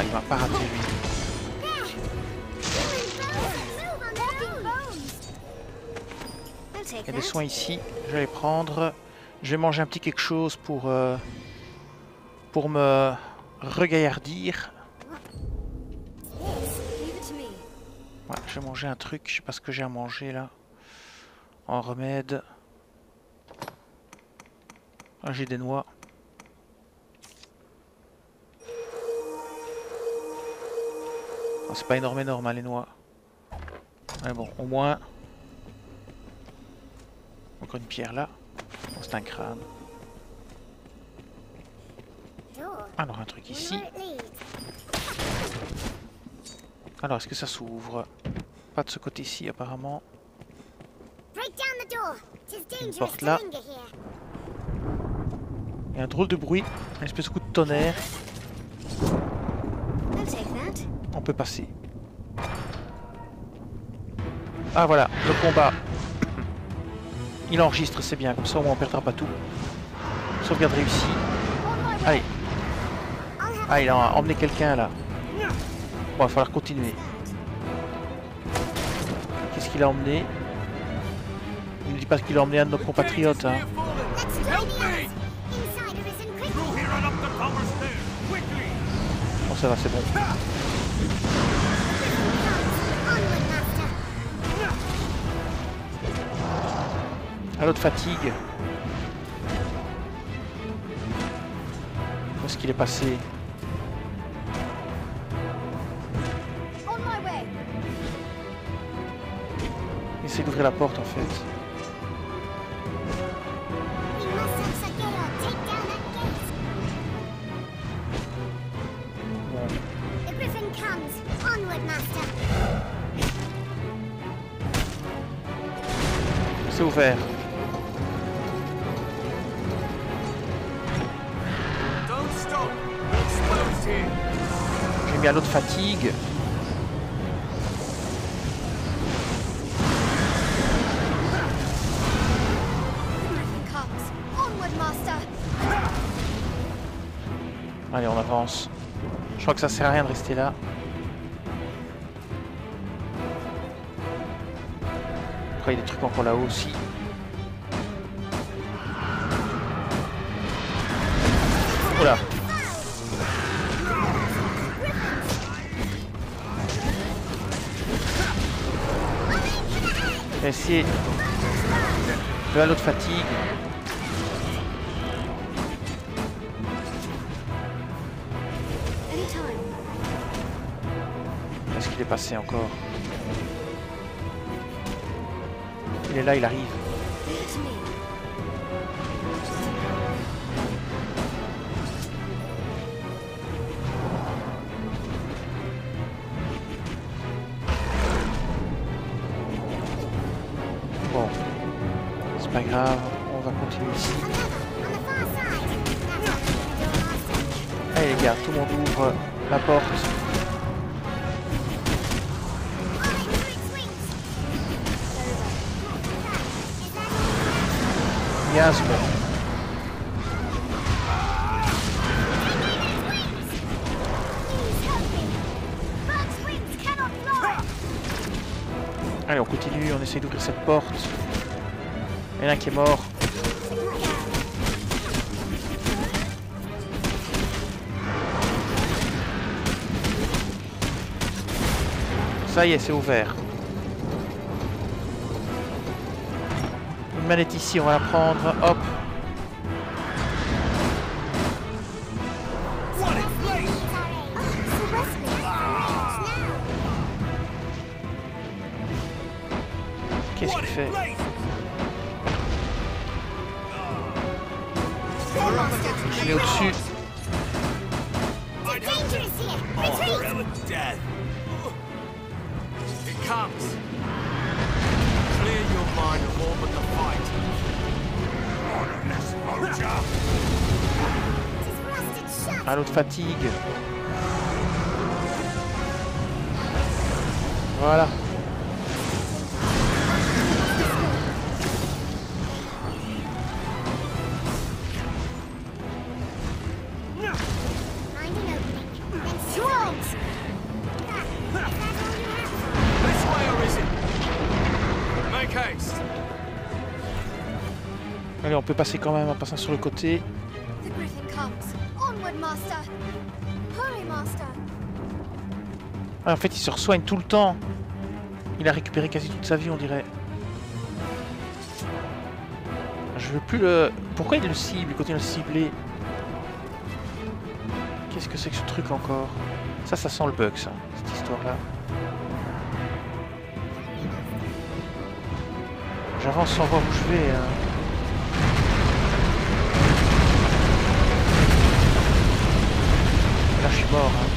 Il m'a pas raté Il y a des soins ici. Je vais les prendre. Je vais manger un petit quelque chose pour, euh, pour me regaillardir. Ouais, je vais manger un truc, je sais pas ce que j'ai à manger là. En remède. Ah, j'ai des noix. Ah, c'est pas énorme énorme hein, les noix. Mais bon, au moins. Encore une pierre là. C'est un crâne. Alors un truc ici. Alors est-ce que ça s'ouvre? Pas de ce côté-ci apparemment. Porte là. Il y a un drôle de bruit, un espèce de coup de tonnerre. On peut passer. Ah voilà, le combat. Il enregistre, c'est bien, comme ça au moins on perdra pas tout. Sauvegarde réussie. Allez. Ah, il a emmené quelqu'un là. Bon, il va falloir continuer. Qu'est-ce qu'il a emmené? Il ne dit pas ce qu'il a emmené un de nos compatriotes. Hein. Bon, ça va, c'est bon. À l'autre fatigue. Où est-ce qu'il est passé? Essaie d'ouvrir la porte en fait. C'est ouvert. J'ai mis à l'autre fatigue. Je crois que ça sert à rien de rester là. Il y a des trucs encore là-haut aussi. On va essayer de l'autre fatigue. Il est là, il arrive. Qui est mort. Ça y est, c'est ouvert. Une manette ici, on va la prendre. Hop. Allez, on peut passer quand même en passant sur le côté. Ah, en fait, il se resoigne tout le temps. Il a récupéré quasi toute sa vie, on dirait. Je veux plus le... Pourquoi il le cible Il continue à le cibler? Qu'est-ce que c'est que ce truc encore? Ça, ça sent le bug, ça, cette histoire-là. J'avance sans voir où je vais. hein. Là, je suis mort. hein.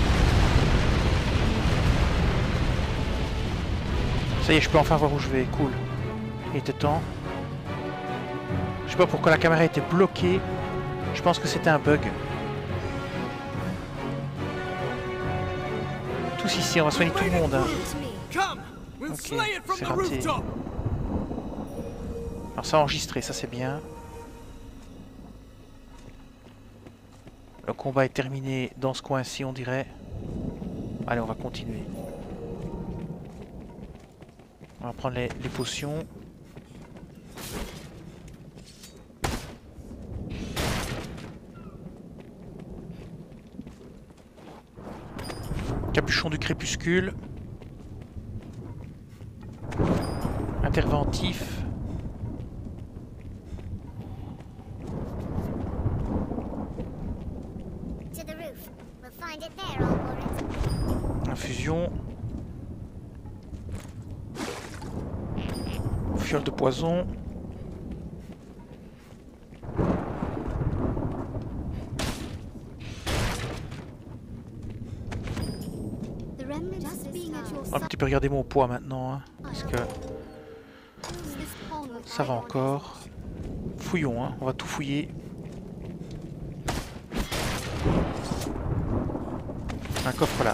Ça y est, je peux enfin voir où je vais. Cool. Il était temps. Je sais pas pourquoi la caméra était bloquée. Je pense que c'était un bug. Tous ici, on va soigner tout le monde. hein. Ok, c'est raté. Alors ça a enregistré, ça c'est bien. Le combat est terminé dans ce coin-ci, on dirait. Allez, on va continuer. On va prendre les, potions. Capuchon du crépuscule. Interventif. To the roof. We'll find it there, old warrant. Infusion. Fiole de poison. The remnants just being at your On va un petit peu regarder mon poids maintenant. hein, parce que ça va encore? Fouillons, hein, on va tout fouiller. Un coffre là.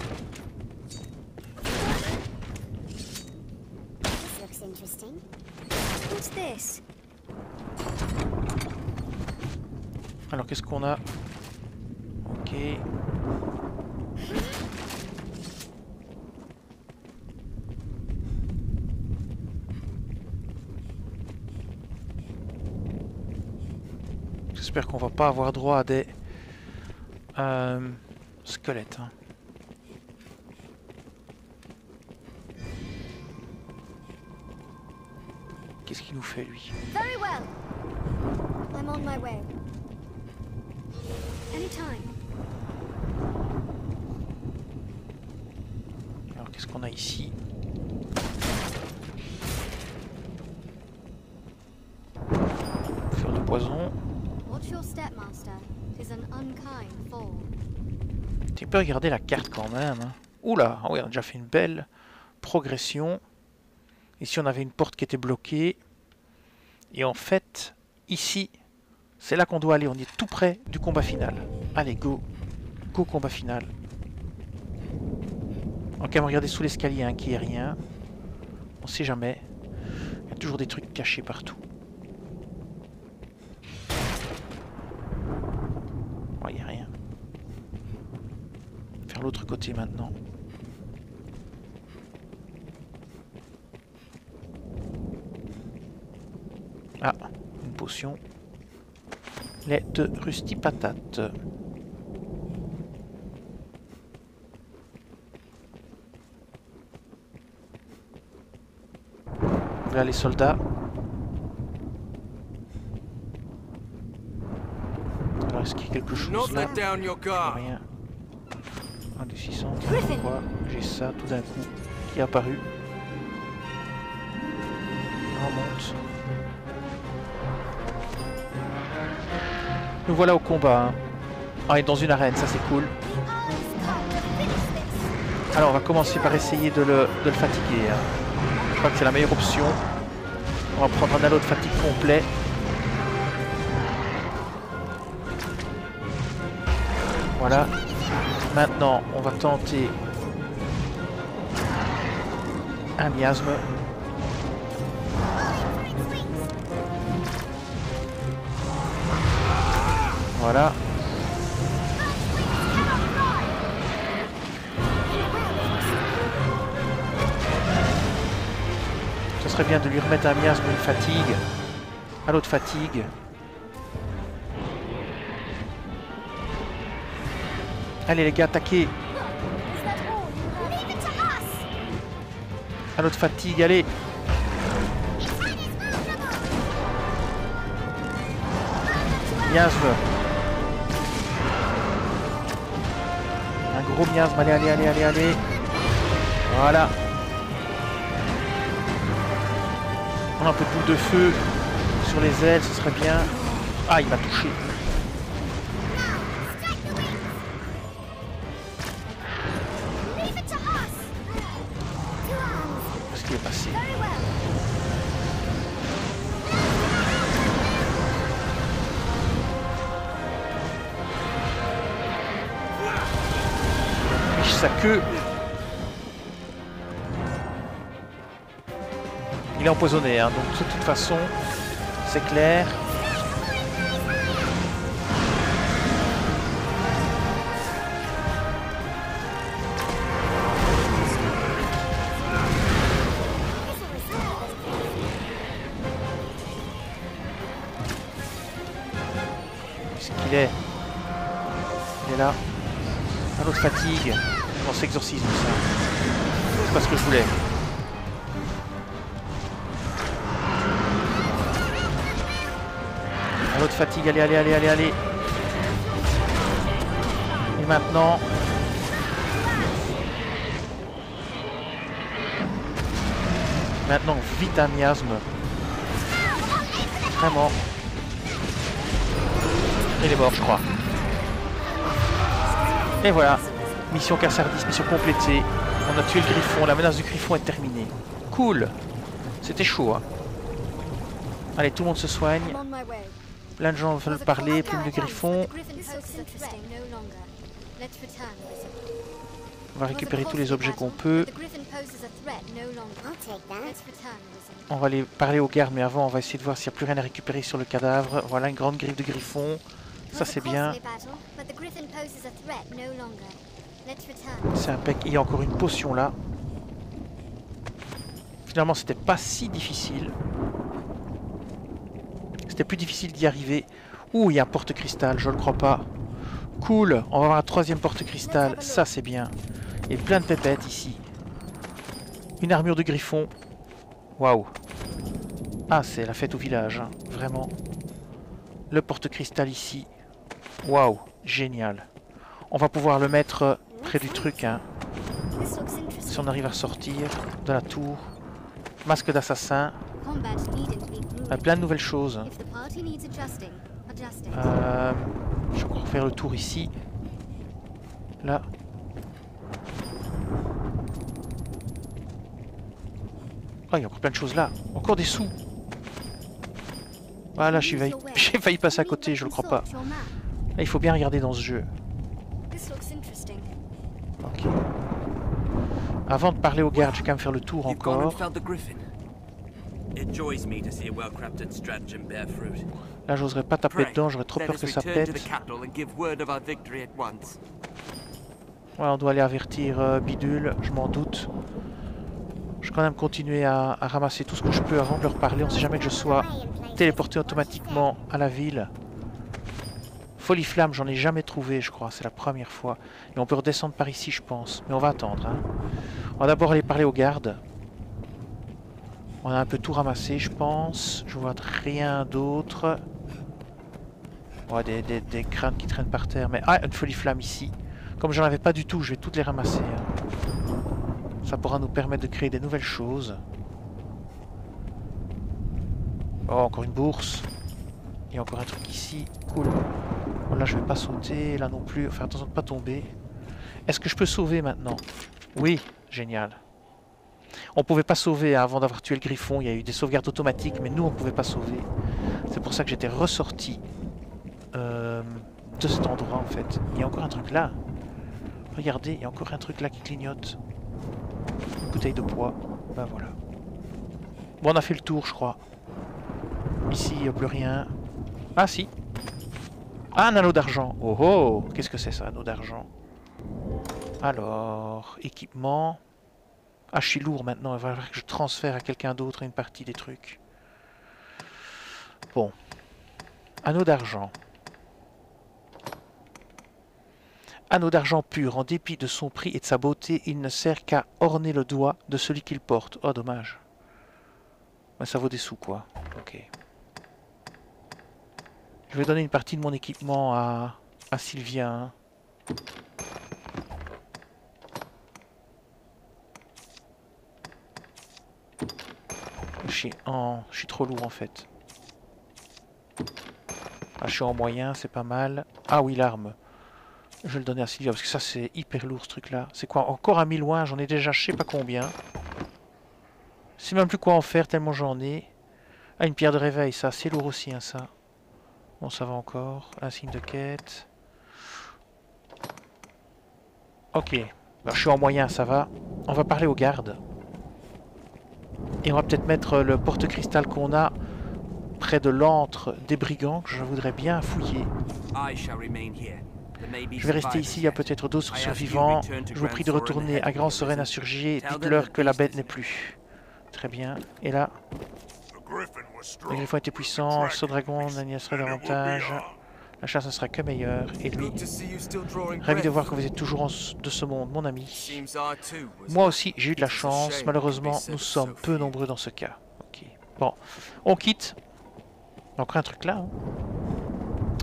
This looks interesting. What's this? Alors qu'est-ce qu'on a Ok. J'espère qu'on va pas avoir droit à des euh, squelettes. hein. Qu'est-ce qu'il nous fait lui? Very well. I'm on my way. Anytime. Alors qu'est-ce qu'on a ici? Fleur de poison. Tu peux regarder la carte quand même. hein. Oula, ah on a déjà fait une belle progression. Ici, on avait une porte qui était bloquée? Et en fait, ici, c'est là qu'on doit aller. On est tout près du combat final. Allez, go. Go combat final. Ok, on va regarder sous l'escalier hein, n'y ait rien. On sait jamais. Il y a toujours des trucs cachés partout. Oh, il n'y a rien. Faire l'autre côté maintenant. Ah, une potion. Lait de Rusty Patate. Voilà les soldats. Alors est-ce qu'il y a quelque chose là. Rien. Un des 600. Griffin. Pourquoi j'ai ça tout d'un coup qui est apparu On remonte. Nous voilà au combat. hein. Ah, est dans une arène, ça c'est cool. Alors on va commencer par essayer de le, fatiguer. hein. Je crois que c'est la meilleure option. On va prendre un halo de fatigue complet. Voilà. Maintenant, on va tenter un miasme. Voilà. Ce serait bien de lui remettre un miasme une fatigue. Un autre fatigue. Allez les gars, attaquez. Un autre fatigue, allez. Miasme. Un gros miasme, allez, allez, allez, allez, allez. Voilà. On a un peu de boule de feu sur les ailes, ce serait bien. Ah, il m'a touché. Hein, donc de toute façon, c'est clair. Allez, allez, allez, allez. Et maintenant. Maintenant, vite un miasme. Vraiment. Il est mort, je crois. Et voilà. Mission Cassardis, mission complétée. On a tué le griffon, la menace du griffon est terminée. Cool. C'était chaud. hein. Allez, tout le monde se soigne. Plein de gens veulent parler, plume de griffon. On va récupérer tous les objets qu'on peut. On va aller parler aux gardes, mais avant, on va essayer de voir s'il n'y a plus rien à récupérer sur le cadavre. Voilà, une grande griffe de griffon. Ça, c'est bien. C'est impec. Il y a encore une potion là. Finalement, c'était pas si difficile. C'était plus difficile d'y arriver. Ouh, il y a un porte-cristal, je le crois pas. Cool, on va avoir un troisième porte-cristal. Ça, c'est bien. A plein de pépettes ici. Une armure de griffon. Waouh. Ah, c'est la fête au village, hein, vraiment. Le porte-cristal ici. Waouh, génial. On va pouvoir le mettre euh, près du truc, hein, si on arrive à sortir de la tour. Masque d'assassin, euh, grueling. plein de nouvelles choses. Euh, je vais encore faire le tour ici. Là. Ah, il y a encore plein de choses là. Encore des sous. Voilà, j'ai failli, j'ai failli passer à côté, je le crois pas. Là, il faut bien regarder dans ce jeu. Ok. Avant de parler aux gardes, je vais quand même faire le tour encore. Là, j'oserais pas taper dedans, j'aurais trop peur que ça pète. Ouais, on doit aller avertir euh, Bidule, je m'en doute. Je vais quand même continuer à, à ramasser tout ce que je peux avant de leur parler. On sait jamais que je sois téléporté automatiquement à la ville. Folie flamme, j'en ai jamais trouvé, je crois. C'est la première fois. Et on peut redescendre par ici, je pense. Mais on va attendre. hein. On va d'abord aller parler aux gardes. On a un peu tout ramassé, je pense. Je vois rien d'autre. Ouais, des, des, crânes qui traînent par terre. Mais ah, une folie flamme ici. Comme j'en avais pas du tout, je vais toutes les ramasser. hein. Ça pourra nous permettre de créer des nouvelles choses. Oh, encore une bourse. Il y a encore un truc ici. Cool. Bon, là, je vais pas sauter. Là non plus. Faire attention de pas tomber. Est-ce que je peux sauver maintenant? Oui. Génial. On pouvait pas sauver avant d'avoir tué le griffon. Il y a eu des sauvegardes automatiques, mais nous, on pouvait pas sauver. C'est pour ça que j'étais ressorti euh, de cet endroit, en fait. Il y a encore un truc là. Regardez, il y a encore un truc là qui clignote. Une bouteille de poids. Ben voilà. Bon, on a fait le tour, je crois. Ici, il n'y a plus rien. Ah, si. Ah, un anneau d'argent. Oh oh Qu'est-ce que c'est ça, anneau d'argent? Alors, équipement. Ah, je suis lourd maintenant. Il va falloir que je transfère à quelqu'un d'autre une partie des trucs. Bon. Anneau d'argent. Anneau d'argent pur, en dépit de son prix et de sa beauté, il ne sert qu'à orner le doigt de celui qui le porte. Oh, dommage. Mais ça vaut des sous, quoi. Ok. Je vais donner une partie de mon équipement à, à Sylvia. Suis, en... je suis trop lourd, en fait. Ah, je suis en moyen, c'est pas mal. Ah oui, l'arme. Je vais le donner à Sylvia parce que ça c'est hyper lourd ce truc là. C'est quoi Encore un mille loin, j'en ai déjà je sais pas combien. Je sais même plus quoi en faire tellement j'en ai. Ah une pierre de réveil, ça c'est lourd aussi hein, ça. Bon ça va encore. Un signe de quête. Ok. Bah, je suis en moyen, ça va. On va parler aux gardes. Et on va peut-être mettre le porte-cristal qu'on a près de l'antre des brigands que je voudrais bien fouiller. Je vais rester ici, il y a peut-être d'autres survivants. Je vous prie de retourner à Grand Soren insurgé. Dites-leur que la bête n'est plus. Très bien. Et là, le griffon était puissant, le saut dragon n'agnesserait And it will be davantage. La chasse ne sera que meilleure. Et lui, ravi de voir que vous êtes toujours en de ce monde, mon ami. Moi aussi, j'ai eu de la chance. Malheureusement, nous sommes so peu nombreux dans ce cas. Ok. Bon, on quitte. Encore un truc là. hein.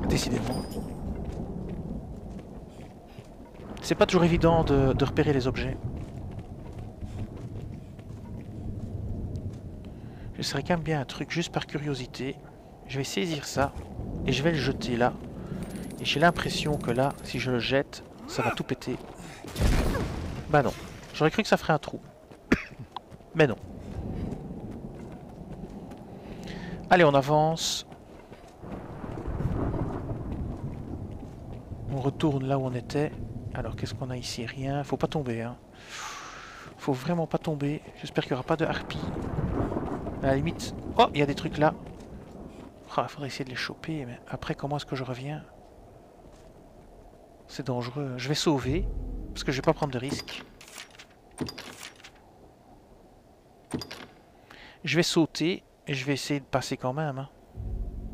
Décidément. C'est pas toujours évident de, de repérer les objets. Je serais quand même bien un truc juste par curiosité. Je vais saisir ça et je vais le jeter là. Et j'ai l'impression que là, si je le jette, ça va tout péter. Bah non. J'aurais cru que ça ferait un trou. Mais non. Allez, on avance. On retourne là où on était. Alors, qu'est-ce qu'on a ici? Rien. Faut pas tomber, hein. Faut vraiment pas tomber. J'espère qu'il n'y aura pas de harpie. À la limite... Oh, il y a des trucs là. Il faudrait essayer de les choper, mais après, comment est-ce que je reviens? C'est dangereux. Je vais sauver, parce que je vais pas prendre de risques. Je vais sauter, et je vais essayer de passer quand même. hein.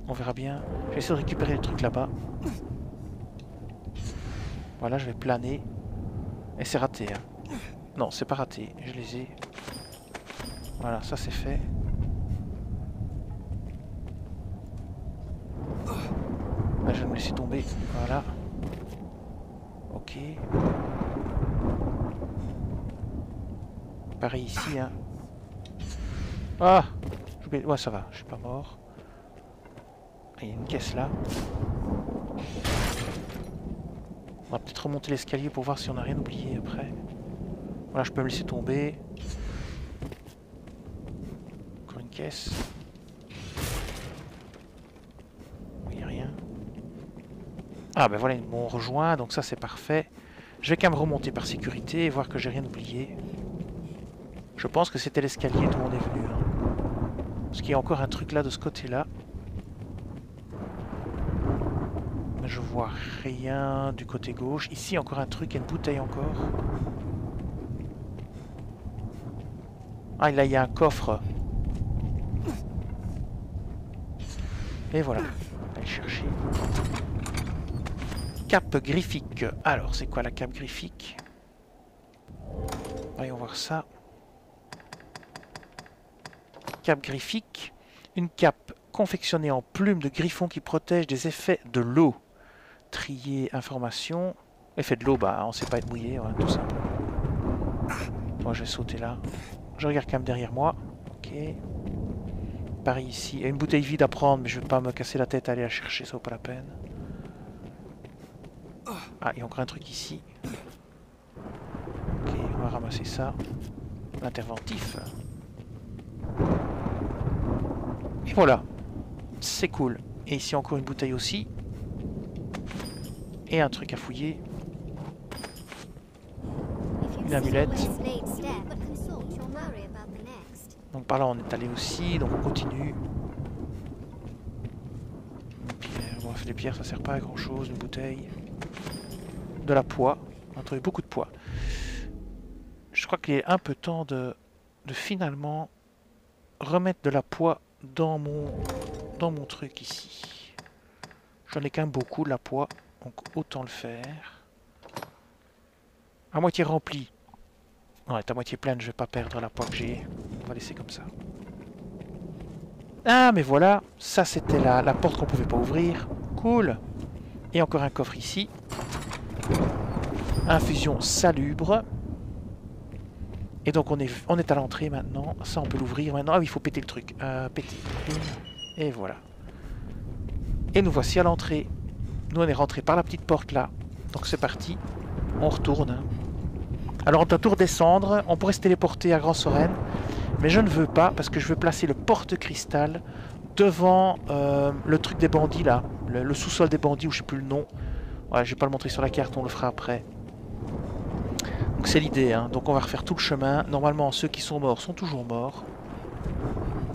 On verra bien. Je vais essayer de récupérer le truc là-bas. Voilà, je vais planer. Et c'est raté. hein. Non, c'est pas raté. Je les ai. Voilà, ça c'est fait. Là, je vais me laisser tomber. Voilà. Ok. Pareil ici, hein. Ah Ouais, ça va, je suis pas mort. Ah, Il y a une caisse là. On va peut-être remonter l'escalier pour voir si on n'a rien oublié après. Voilà, je peux me laisser tomber. Encore une caisse. Il n'y a rien. Ah ben voilà, ils m'ont rejoint, donc ça c'est parfait. Je vais quand même remonter par sécurité et voir que j'ai rien oublié. Je pense que c'était l'escalier d'où on est venu. hein. Parce qu'il y a encore un truc là de ce côté-là. Je vois rien du côté gauche. Ici, encore un truc, il y a une bouteille encore. Ah, là, il y a un coffre. Et voilà. On va le chercher. Cape griffique. Alors, c'est quoi la cape griffique? Voyons voir ça. Cape griffique. Une cape confectionnée en plume de griffon qui protège des effets de l'eau. Trier information. Effet de l'eau, bah on sait pas être mouillé, ouais, tout simplement. Moi je vais sauter là. Je regarde quand même derrière moi. Ok. Pareil ici. Il y a une bouteille vide à prendre, mais je vais pas me casser la tête à aller la chercher, ça vaut pas la peine. Ah, il y a encore un truc ici. Ok, on va ramasser ça. L'interventif. Et voilà. C'est cool. Et ici encore une bouteille aussi. Et un truc à fouiller. Une amulette. Donc par là on est allé aussi, donc on continue. Pierre. Bon, les pierres ça sert pas à grand chose, une bouteille. De la poix. On a trouvé beaucoup de poids. Je crois qu'il est un peu temps de, de finalement remettre de la poix dans mon, dans mon truc ici. J'en ai quand même beaucoup de la poix, donc autant le faire. À moitié rempli. Non, elle est à moitié pleine, je vais pas perdre la poix que j'ai. On va laisser comme ça. Ah, mais voilà, ça c'était la, la porte qu'on pouvait pas ouvrir. Cool. Et encore un coffre ici. Infusion salubre. Et donc on est, on est à l'entrée maintenant. Ça on peut l'ouvrir maintenant. Ah oui, il faut péter le truc. Euh, péter. Et voilà. Et nous voici à l'entrée. Nous on est rentré par la petite porte là. Donc c'est parti. On retourne. Alors on doit tout redescendre. On pourrait se téléporter à Grand Soren. Mais je ne veux pas parce que je veux placer le porte-cristal devant euh, le truc des bandits là. Le, le sous-sol des bandits ou je sais plus le nom. Ouais, je vais pas le montrer sur la carte, on le fera après. Donc c'est l'idée, hein. donc on va refaire tout le chemin. Normalement ceux qui sont morts sont toujours morts.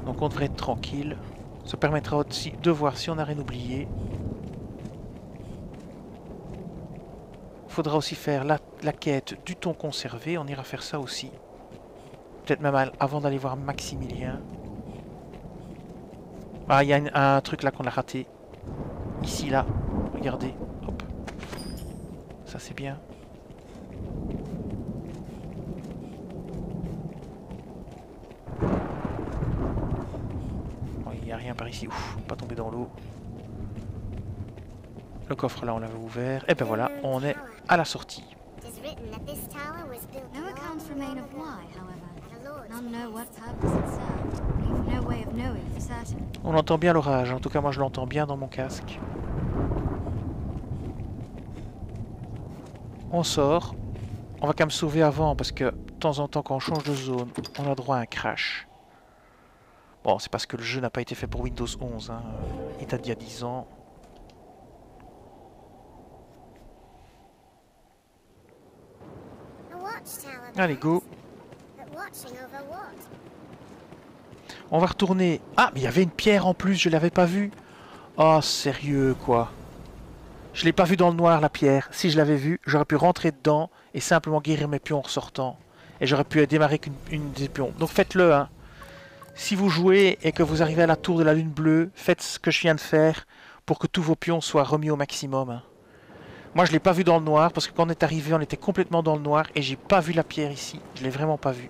Donc on devrait être tranquille. Ça permettra aussi de voir si on n'a rien oublié. Faudra aussi faire la, la quête du thon conservé, on ira faire ça aussi. Peut-être même avant d'aller voir Maximilien. Ah, il y a un truc là qu'on a raté. Ici, là. Regardez. Hop. Ça, c'est bien. Il n'y a rien par ici. Ouf, pas tomber dans l'eau. Le coffre là, on l'avait ouvert. Et ben voilà, on est à la sortie. On entend bien l'orage. En tout cas, moi, je l'entends bien dans mon casque. On sort. On va quand même sauver avant parce que de temps en temps, quand on change de zone, on a droit à un crash. Bon, c'est parce que le jeu n'a pas été fait pour Windows 11. Hein. Il date d'il y a 10 ans. Allez, go. On va retourner. Ah, mais il y avait une pierre en plus, je l'avais pas vue. Oh, sérieux, quoi. Je l'ai pas vue dans le noir, la pierre. Si je l'avais vue, j'aurais pu rentrer dedans et simplement guérir mes pions en ressortant. Et j'aurais pu démarrer qu'une une des pions. Donc faites-le, hein. Si vous jouez et que vous arrivez à la tour de la lune bleue, faites ce que je viens de faire pour que tous vos pions soient remis au maximum. hein. Moi, je l'ai pas vu dans le noir parce que quand on est arrivé, on était complètement dans le noir et j'ai pas vu la pierre ici. Je l'ai vraiment pas vue.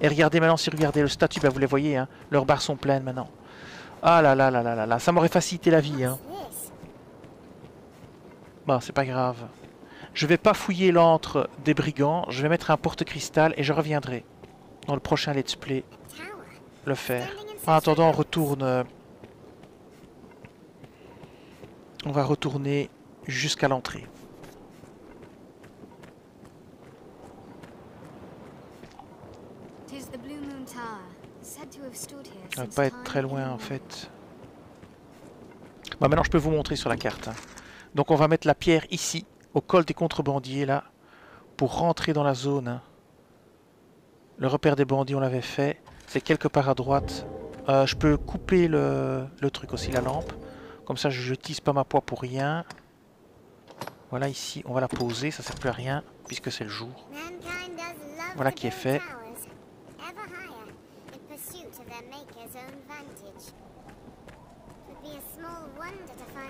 Et regardez maintenant, si vous regardez le statut, ben, vous les voyez, hein, leurs barres sont pleines maintenant. Ah là là là là là là, ça m'aurait facilité la vie. Hein. Bon, c'est pas grave. Je vais pas fouiller l'antre des brigands, je vais mettre un porte-cristal et je reviendrai dans le prochain let's play le faire. En attendant, on retourne. On va retourner jusqu'à l'entrée. Ça va since pas être très loin en fait. Bon, maintenant je peux vous montrer sur la carte. hein. Donc on va mettre la pierre ici, au col des contrebandiers là, pour rentrer dans la zone. hein. Le repère des bandits on l'avait fait. C'est quelque part à droite. Euh, je peux couper le, le truc aussi, la lampe. Comme ça je n'utilise pas ma poids pour rien. Voilà ici, on va la poser, ça sert plus à rien puisque c'est le jour. Voilà qui est fait.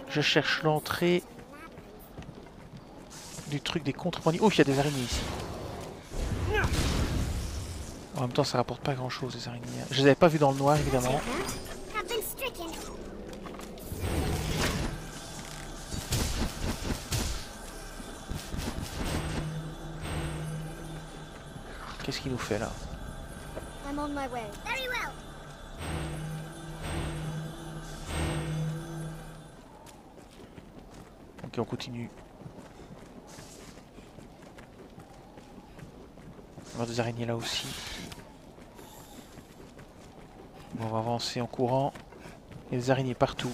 Je cherche l'entrée du truc des contrebandiers. Oh, il y a des araignées ici. En même temps, ça rapporte pas grand chose, les araignées. Je les avais pas vues dans le noir, évidemment. Qu'est-ce qu'il nous fait là I'm on my way. Very well. Ok, on continue. On va avoir des araignées là aussi. Bon, on va avancer en courant. Il y a des araignées partout.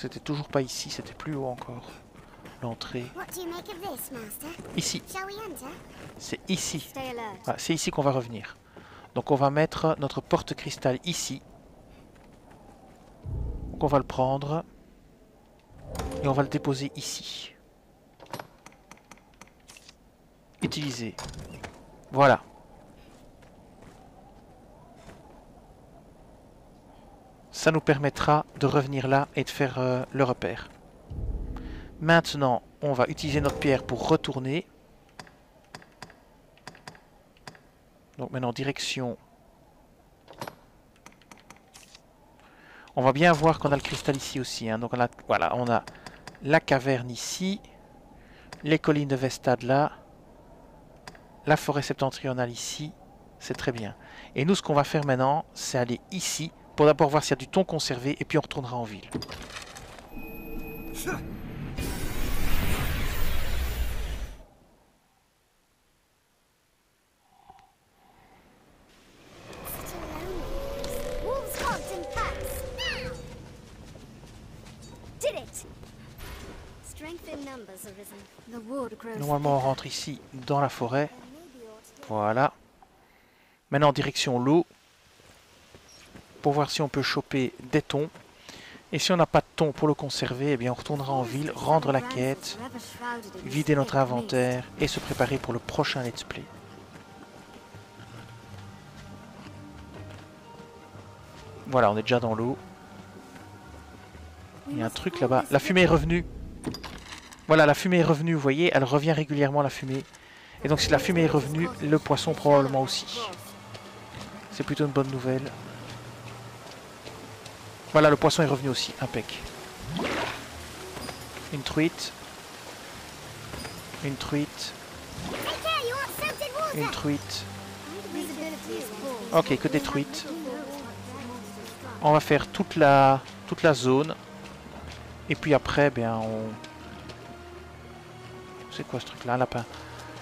C'était toujours pas ici, c'était plus haut encore. L'entrée. Ici, c'est ici. Voilà, c'est ici qu'on va revenir. Donc on va mettre notre porte-cristal ici. Donc on va le prendre. Et on va le déposer ici. Utiliser. Voilà. Ça nous permettra de revenir là et de faire euh, le repère. Maintenant, on va utiliser notre pierre pour retourner. Donc maintenant direction. On va bien voir qu'on a le cristal ici aussi. hein. Donc voilà, on a la caverne ici, les collines de Vestad là, la forêt septentrionale ici. C'est très bien. Et nous, ce qu'on va faire maintenant, c'est aller ici pour d'abord voir s'il y a du thon conservé et puis on retournera en ville. Normalement, on rentre ici dans la forêt. Voilà. Maintenant, direction l'eau. Pour voir si on peut choper des thons. Et si on n'a pas de thon pour le conserver, eh bien on retournera en ville, rendre la quête, vider notre inventaire et se préparer pour le prochain let's play. Voilà, on est déjà dans l'eau. Il y a un truc là-bas. La fumée est revenue. Voilà, la fumée est revenue, vous voyez, elle revient régulièrement la fumée. Et donc si la fumée est revenue, le poisson probablement aussi. C'est plutôt une bonne nouvelle. Voilà, le poisson est revenu aussi, impec. Une truite. Une truite. Une truite. Ok, que des truites. On va faire toute la, toute la zone. Et puis après, bien, on... C'est quoi ce truc-là, un lapin?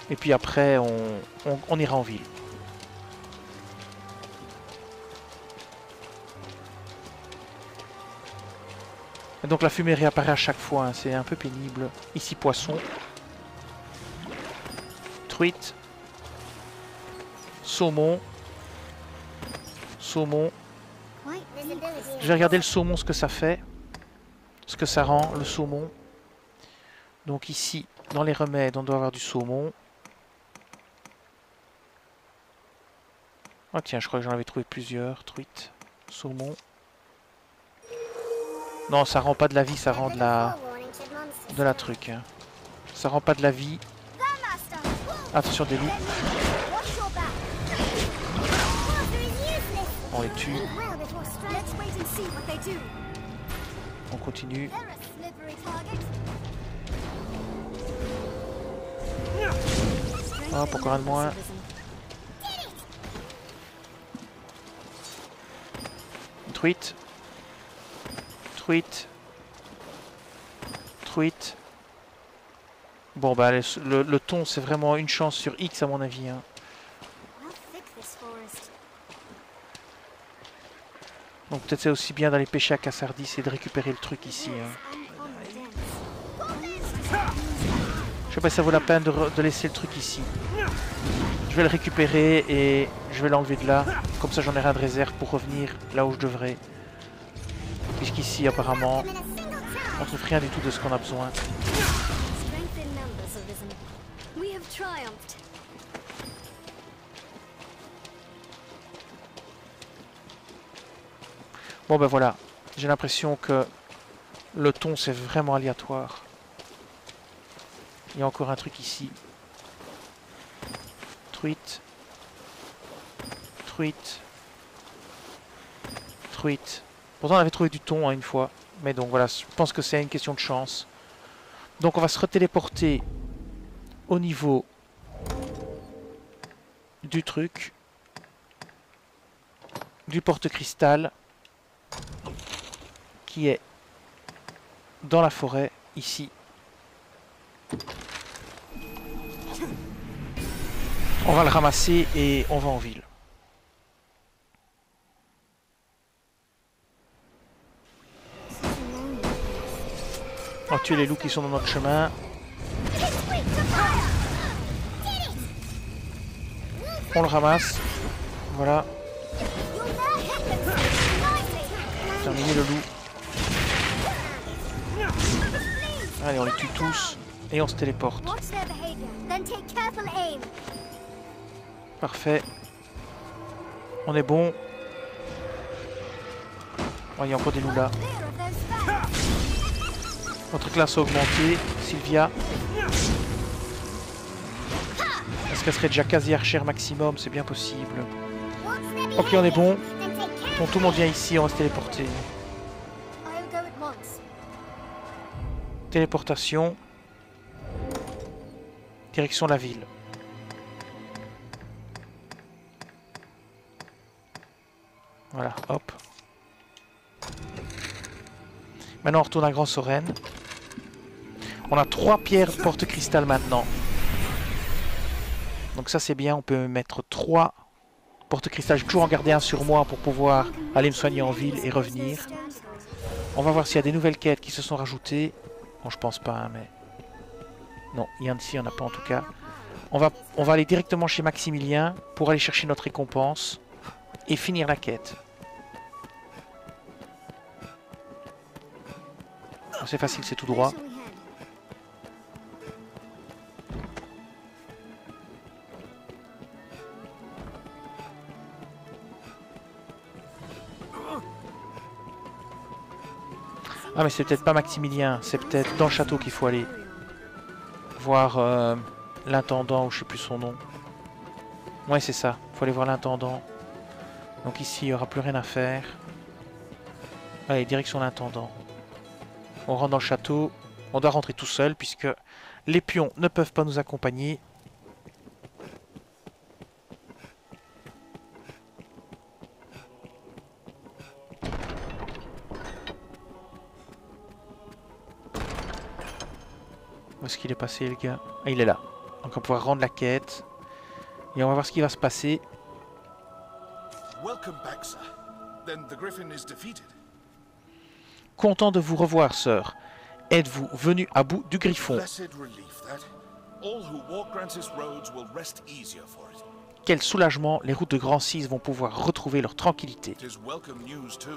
Et puis après, on ira en ville. Donc la fumée réapparaît à chaque fois, hein, c'est un peu pénible. Ici poisson. Truite. Saumon. Saumon. Je vais regarder le saumon, ce que ça fait. Ce que ça rend, le saumon. Donc ici, dans les remèdes, on doit avoir du saumon. Ah tiens, je crois que j'en avais trouvé plusieurs. Truite, saumon. Non, ça rend pas de la vie, ça rend de la, de la truc. Ça rend pas de la vie. Attention des loups, on les tue, on continue. Hop, encore un de moins. Truite. Truite. Truite. Bon bah le, le- le thon c'est vraiment une chance sur X à mon avis. hein. Donc peut-être c'est aussi bien d'aller pêcher à Cassardis et de récupérer le truc ici. hein. Je sais pas si ça vaut la peine de, de laisser le truc ici. Je vais le récupérer et je vais l'enlever de là. Comme ça j'en ai rien de réserve pour revenir là où je devrais. Puisqu'ici apparemment on trouve rien du tout de ce qu'on a besoin. Bon ben voilà, j'ai l'impression que le ton c'est vraiment aléatoire. Il y a encore un truc ici. Truite. Truite. Truite. Pourtant on avait trouvé du thon hein, une fois. Mais donc voilà, je pense que c'est une question de chance. Donc on va se retéléporter au niveau du truc. Du porte-cristal qui est dans la forêt, ici. On va le ramasser et on va en ville. On va tuer les loups qui sont dans notre chemin. On le ramasse. Voilà, terminé le loup. Allez, on les tue tous et on se téléporte. Parfait. On est bon. Oh, il y a encore des loups là. Notre classe a augmenté. Sylvia. Est-ce qu'elle serait déjà quasi archère maximum? C'est bien possible. Ok, on est bon. Bon, tout le monde vient ici, on va se téléporter. Téléportation. Direction la ville. Voilà, hop. Maintenant on retourne à Grand Soren. On a trois pierres porte-cristal maintenant. Donc ça c'est bien, on peut mettre trois porte-cristal. Je vais toujours en garder un sur moi pour pouvoir aller me soigner en ville et revenir. On va voir s'il y a des nouvelles quêtes qui se sont rajoutées. Bon, je pense pas, hein, mais... Non, il y en a ici, il n'y en a pas en tout cas. On va, aller directement chez Maximilien pour aller chercher notre récompense et finir la quête. C'est facile, c'est tout droit. Ah mais c'est peut-être pas Maximilien, c'est peut-être dans le château qu'il faut aller. Voir euh, l'intendant ou je sais plus son nom. Ouais c'est ça, faut aller voir l'intendant. Donc ici il n'y aura plus rien à faire. Allez, direction l'intendant. On rentre dans le château. On doit rentrer tout seul puisque les pions ne peuvent pas nous accompagner. Est-ce qu'il est passé le gars Ah il est là. Donc on va pouvoir rendre la quête. Et on va voir ce qui va se passer. Welcome back, sir. Then the Griffin is defeated. content de vous revoir, sœur. Êtes-vous venu à bout du griffon? Quel soulagement, les routes de Grand 6 vont pouvoir retrouver leur tranquillité.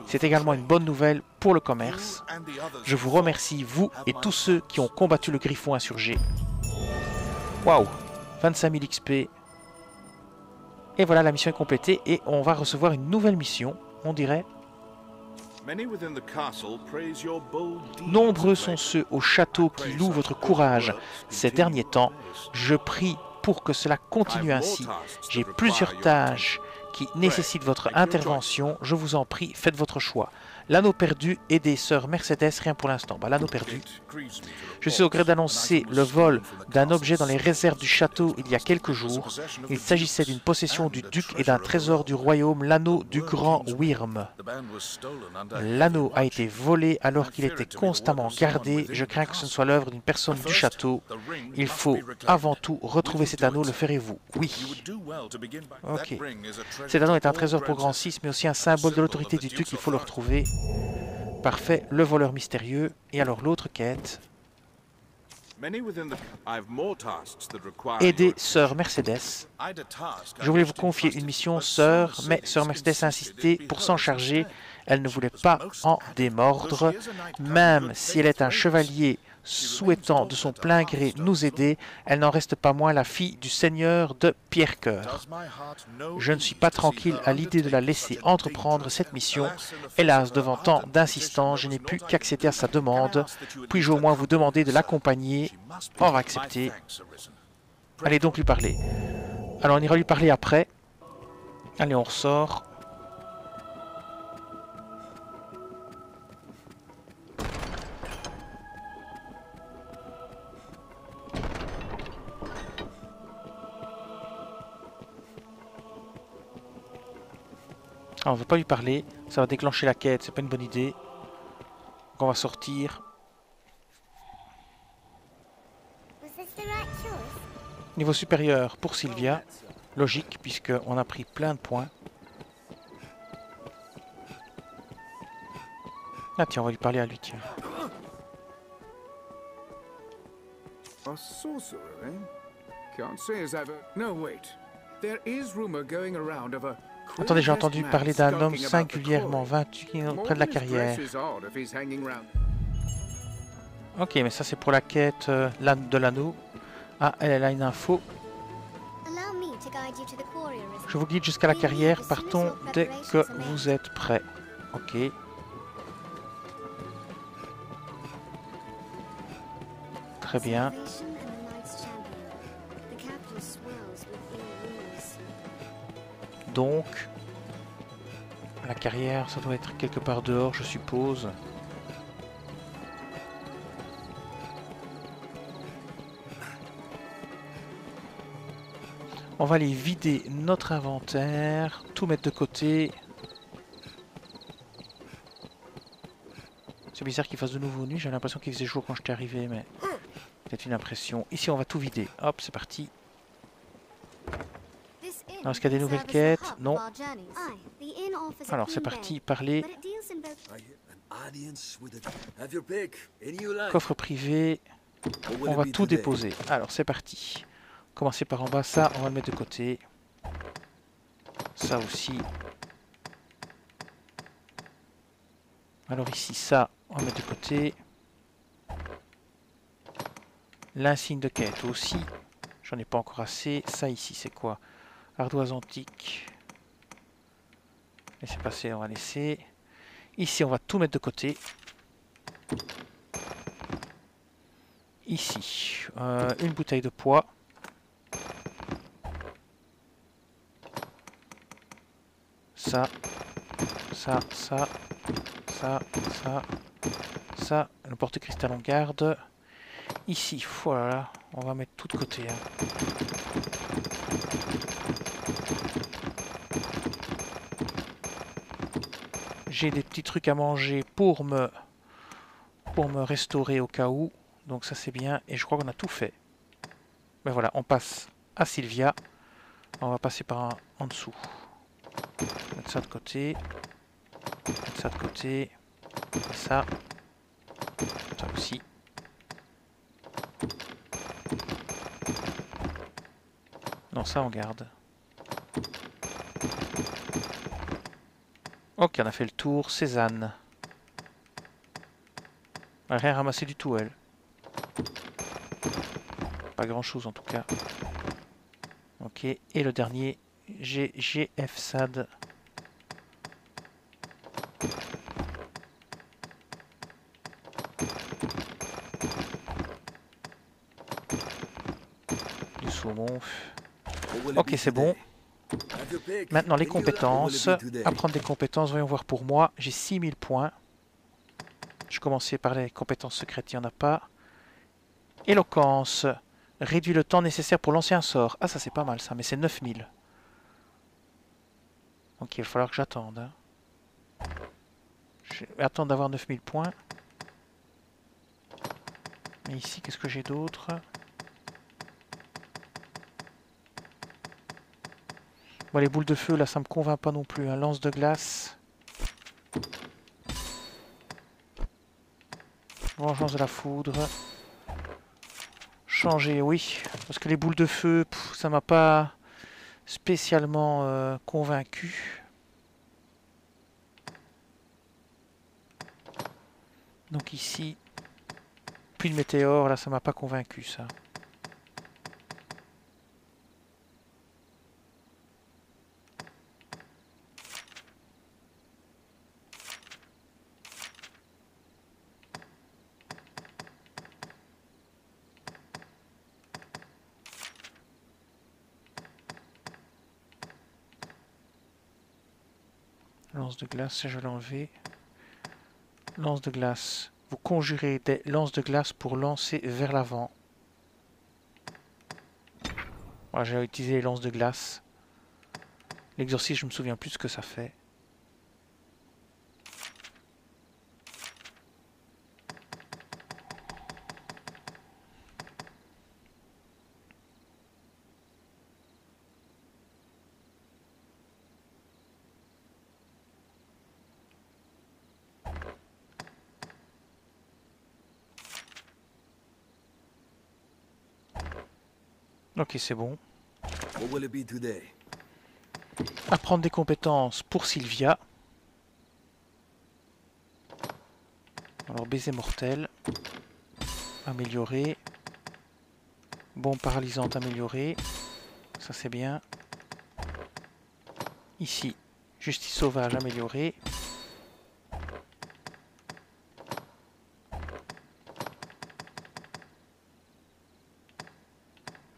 C'est également une bonne nouvelle pour le commerce. Je vous remercie, vous et tous ceux qui ont combattu le griffon insurgé. Waouh 25 000 XP. Et voilà, la mission est complétée et on va recevoir une nouvelle mission, on dirait. Nombreux sont ceux au château qui louent votre courage ces derniers temps. Je prie pour que cela continue ainsi. J'ai plusieurs tâches qui nécessitent votre intervention. Je vous en prie, faites votre choix. L'anneau perdu et des sœurs Mercedes, rien pour l'instant. Bah, l'anneau perdu. Je suis au gré d'annoncer le vol d'un objet dans les réserves du château il y a quelques jours. Il s'agissait d'une possession du duc et d'un trésor du royaume, l'anneau du grand Wyrm. L'anneau a été volé alors qu'il était constamment gardé. Je crains que ce ne soit l'œuvre d'une personne du château. Il faut avant tout retrouver cet anneau, le ferez-vous? Oui. Ok. Cet anneau est un trésor pour Grand Grancis. 6, mais aussi un symbole de l'autorité du duc. Il faut le retrouver. Parfait, le voleur mystérieux. Et alors l'autre quête Aider sœur Mercedes. Je voulais vous confier une mission, sœur, mais sœur Mercedes a insisté pour s'en charger. Elle ne voulait pas en démordre, même si elle est un chevalier souhaitant de son plein gré nous aider, elle n'en reste pas moins la fille du seigneur de know Je ne suis pas tranquille à l'idée de la laisser entreprendre cette mission. Hélas, devant tant petition, je n'ai pu qu'accéder à sa demande. Puis-je au moins vous demander de l'accompagner? My accepter. Allez donc lui parler. Alors on ira lui parler après. Allez, on ressort. Alors, on va pas lui parler, ça va déclencher la quête, c'est pas une bonne idée. Donc on va sortir. Niveau supérieur pour Sylvia. Logique, puisqu'on a pris plein de points. Ah tiens, on va lui parler à lui, tiens. A sorcerer, eh? Can't say as I've. No, wait. There is rumor going around of a... Attendez, j'ai entendu parler d'un homme singulièrement vaincu près de la carrière. Ok, mais ça c'est pour la quête euh, de l'anneau. Ah, elle, elle a une info. Je vous guide jusqu'à la carrière. Partons dès que vous êtes prêts. Ok. Très bien. Donc, la carrière, ça doit être quelque part dehors, je suppose. On va aller vider notre inventaire, tout mettre de côté. C'est bizarre qu'il fasse de nouveau nuit, j'ai l'impression qu'il faisait jour quand j'étais arrivé, mais peut-être une impression. Ici, on va tout vider. Hop, c'est parti. Alors, est-ce qu'il y a des nouvelles quêtes? Non. Alors, c'est parti, parler. Coffre privé, on va tout déposer. Alors c'est parti. Commencer par en bas, ça on va le mettre de côté. Ça aussi. Alors ici ça, on va mettre de côté. L'insigne de quête aussi. J'en ai pas encore assez. Ça ici c'est quoi? Ardoise antique. Laissez passer, on va laisser. Ici on va tout mettre de côté. Ici, euh, une bouteille de poids. Ça, ça, ça, ça, ça, ça. Le porte-cristal on garde. Ici, voilà, on va mettre tout de côté. hein. J'ai des petits trucs à manger pour me pour me restaurer au cas où. Donc ça c'est bien. Et je crois qu'on a tout fait. Ben voilà, on passe à Sylvia. On va passer par un- en dessous. Mettre ça de côté. Mettre ça de côté. Ça. Ça aussi. Non, ça on garde. Ok, on a fait le tour. Cézanne. Elle a rien ramassé du tout, elle. Pas grand chose en tout cas. Ok, et le dernier, GGF SAD. Du saumon. Ok, c'est bon. Maintenant, les compétences. Apprendre des compétences, voyons voir pour moi. J'ai 6000 points. Je commençais par les compétences secrètes, il n'y en a pas. Éloquence. Réduit le temps nécessaire pour lancer un sort. Ah, ça c'est pas mal ça, mais c'est 9000. Donc il va falloir que j'attende. hein. Je vais attendre d'avoir 9000 points. Mais ici, qu'est-ce que j'ai d'autre? Bon, les boules de feu, là, ça me convainc pas non plus. Un lance de glace. Vengeance de la foudre. Changer, oui. Parce que les boules de feu, ça m'a pas spécialement euh, convaincu. Donc ici, puis le météore, là, ça m'a pas convaincu, ça. Lance glace, je vais l'enlever. Lance de glace. Vous conjurez des lances de glace pour lancer vers l'avant. J'ai utilisé les lances de glace. L'exorcisme, je me souviens plus ce que ça fait. Ok, c'est bon. Apprendre des compétences pour Sylvia. Alors baiser mortel. Améliorer. Bombe paralysante améliorée. Ça c'est bien. Ici, justice sauvage améliorée.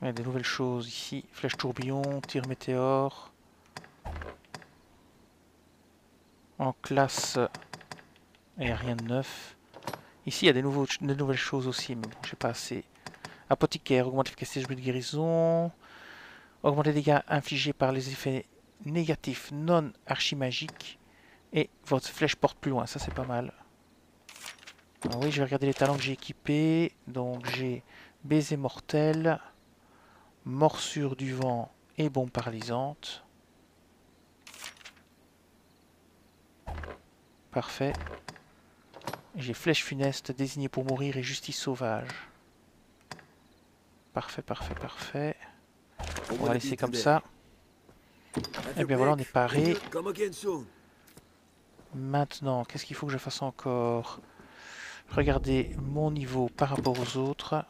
Il y a des nouvelles choses ici. Flèche tourbillon, tir météore. En classe, a rien de neuf. Ici, il y a des, nouvelles choses aussi, mais bon, j'ai pas assez. Apothicaire, augmente l'efficacité de guérison. Augmenter les dégâts infligés par les effets négatifs non archimagiques. Et votre flèche porte plus loin, ça c'est pas mal. Ah oui, je vais regarder les talents que j'ai équipés. Donc j'ai baiser mortel, morsure du vent et bombe paralysante. Parfait. J'ai flèche funeste désignée pour mourir et justice sauvage. Parfait, parfait, parfait. On va laisser comme ça. Et bien voilà, on est paré. Maintenant, qu'est-ce qu'il faut que je fasse encore? Regardez mon niveau par rapport aux autres.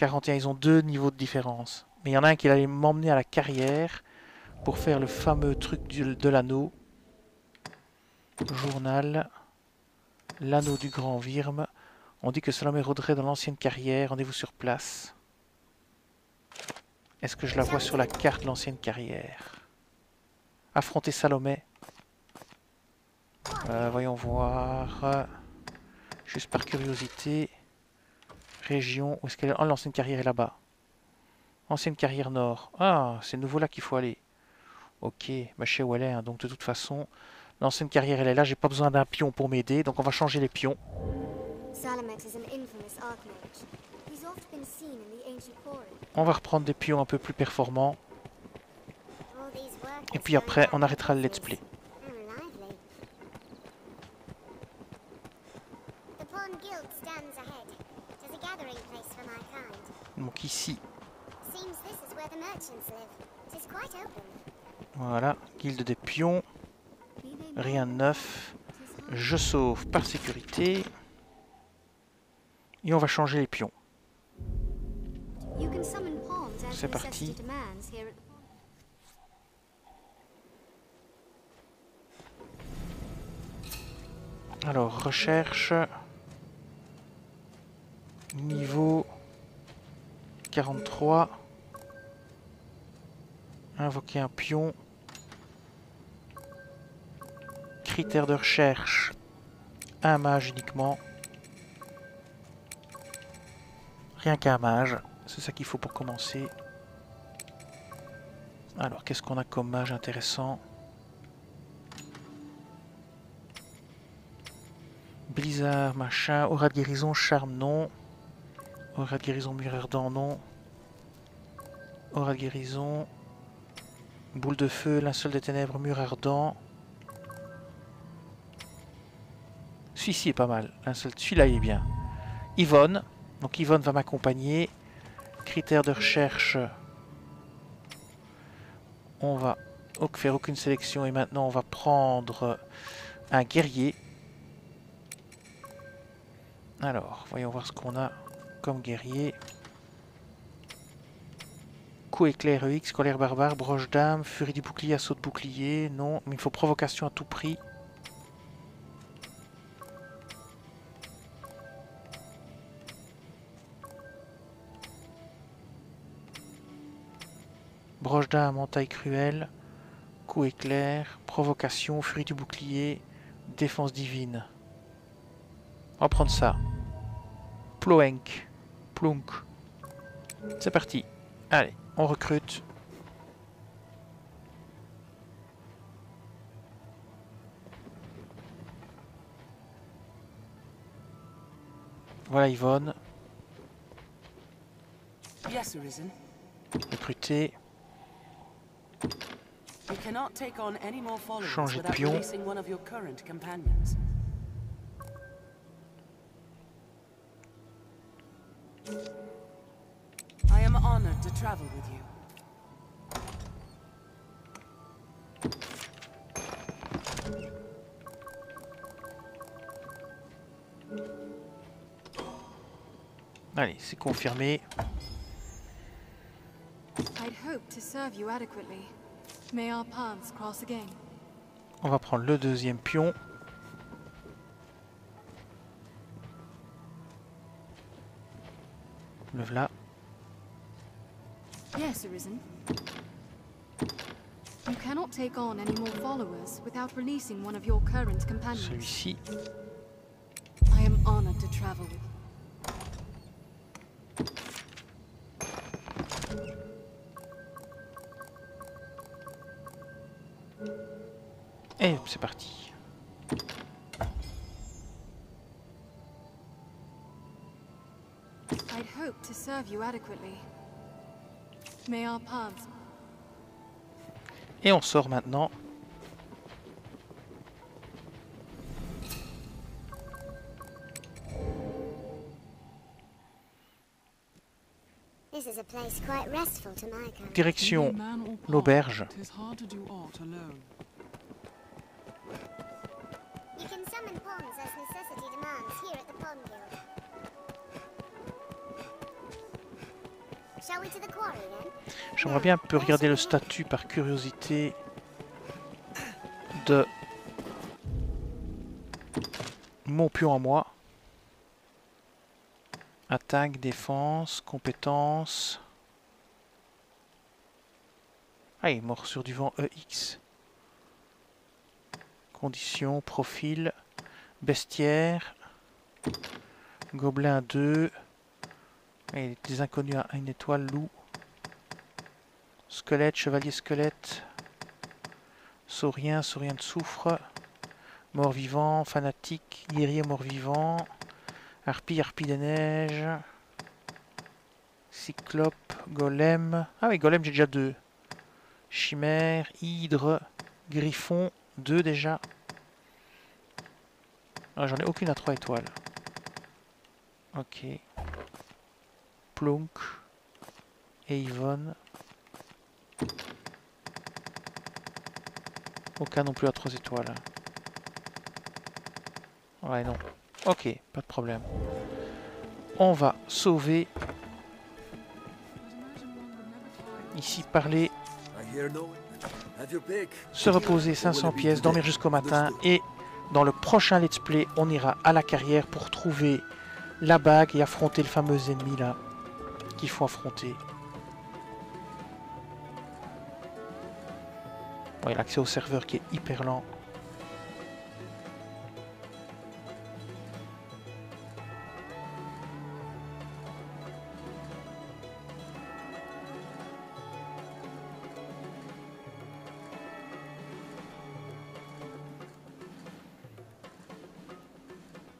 41, ils ont deux niveaux de différence. Mais il y en a un qui allait m'emmener à la carrière pour faire le fameux truc du- de l'anneau. Journal. L'anneau du grand Virme. On dit que Salomé rôderait dans l'ancienne carrière. Rendez-vous sur place. Est-ce que je la vois sur la carte, l'ancienne carrière? Affronter Salomé. Euh, voyons voir. Juste par curiosité. Région. Où est-ce qu'elle est Oh, l'ancienne carrière est là-bas. Ancienne carrière nord. Ah, c'est nouveau là qu'il faut aller. Ok, bah, je sais où elle est. hein, Donc de toute façon, l'ancienne carrière elle est là. J'ai pas besoin d'un pion pour m'aider. Donc on va changer les pions. On va reprendre des pions un peu plus performants. Et puis après, on arrêtera le let's play. And lively. The pawn Pond Guild stands ahead. It is a gathering place for my kind. Donc ici, Seems this is where the merchants live. It is open. voilà, guilde des pions, rien de neuf. Je sauve par sécurité. Et on va changer les pions. You can summon pawns as C'est parti. Alors, recherche. Niveau 43. Invoquer un pion. Critères de recherche. Un mage uniquement. Rien qu'un mage. C'est ça qu'il faut pour commencer. Alors, qu'est-ce qu'on a comme mage intéressant? Blizzard, machin, aura de guérison, charme, non. Aura de guérison, mur ardent, non. Aura de guérison. Boule de feu, linceul des ténèbres, mur ardent. Celui-ci est pas mal. Celui-là il est bien. Yvonne. Donc Yvonne va m'accompagner. Critères de recherche. On va faire aucune sélection et maintenant on va prendre un guerrier. Alors, voyons voir ce qu'on a comme guerrier. Coup éclair EX, colère barbare, broche d'âme, furie du bouclier, assaut de bouclier. Non, mais il faut provocation à tout prix. Broche d'âme, entaille cruelle, coup éclair, provocation, furie du bouclier, défense divine. On va prendre ça. Ploenk. Plunk. C'est parti. Allez, on recrute. Voilà Yvonne, Yes, Arisen. recrutée. You cannot take on any more followers Changer de pion. I am honored to travel with you. Allez, c'est confirmé. I'd hoped to serve you adequately. May our paths cross again. On va prendre le deuxième pion. Le voilà. Yes, Arisen. You cannot take on any more followers without releasing one of your current companions. Celui-ci. I am honored to travel with you. Et c'est parti. To serve you adequately. May our paths Et on sort maintenant. This is J'aimerais bien un peu regarder le statut par curiosité de mon pion à moi. Attaque, défense, compétences. Ah, il est mort sur du vent EX. Conditions, profil, bestiaire, gobelin 2. Et des inconnus à une étoile, loup. Squelette, chevalier squelette. Saurien, saurien de soufre. Mort-vivant, fanatique, guerrier mort-vivant. Harpie, harpie des neiges. Cyclope, golem. Ah oui, golem, j'ai déjà deux. Chimère, hydre, griffon, deux déjà. Ah, J'en ai aucune à trois étoiles. Ok. Plunk. Et Yvonne. Aucun non plus à 3 étoiles. Ouais, non. Ok, pas de problème. On va sauver. Ici, parler, se reposer 500 pièces, dormir jusqu'au matin. Et dans le prochain let's play, on ira à la carrière pour trouver la bague et affronter le fameux ennemi là qu'il faut affronter. Ouais, l'accès au serveur qui est hyper lent.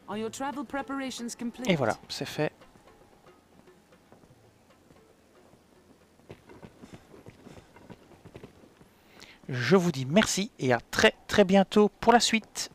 Are your travel preparations complete? Et voilà, c'est fait. Je vous dis merci et à très très bientôt pour la suite.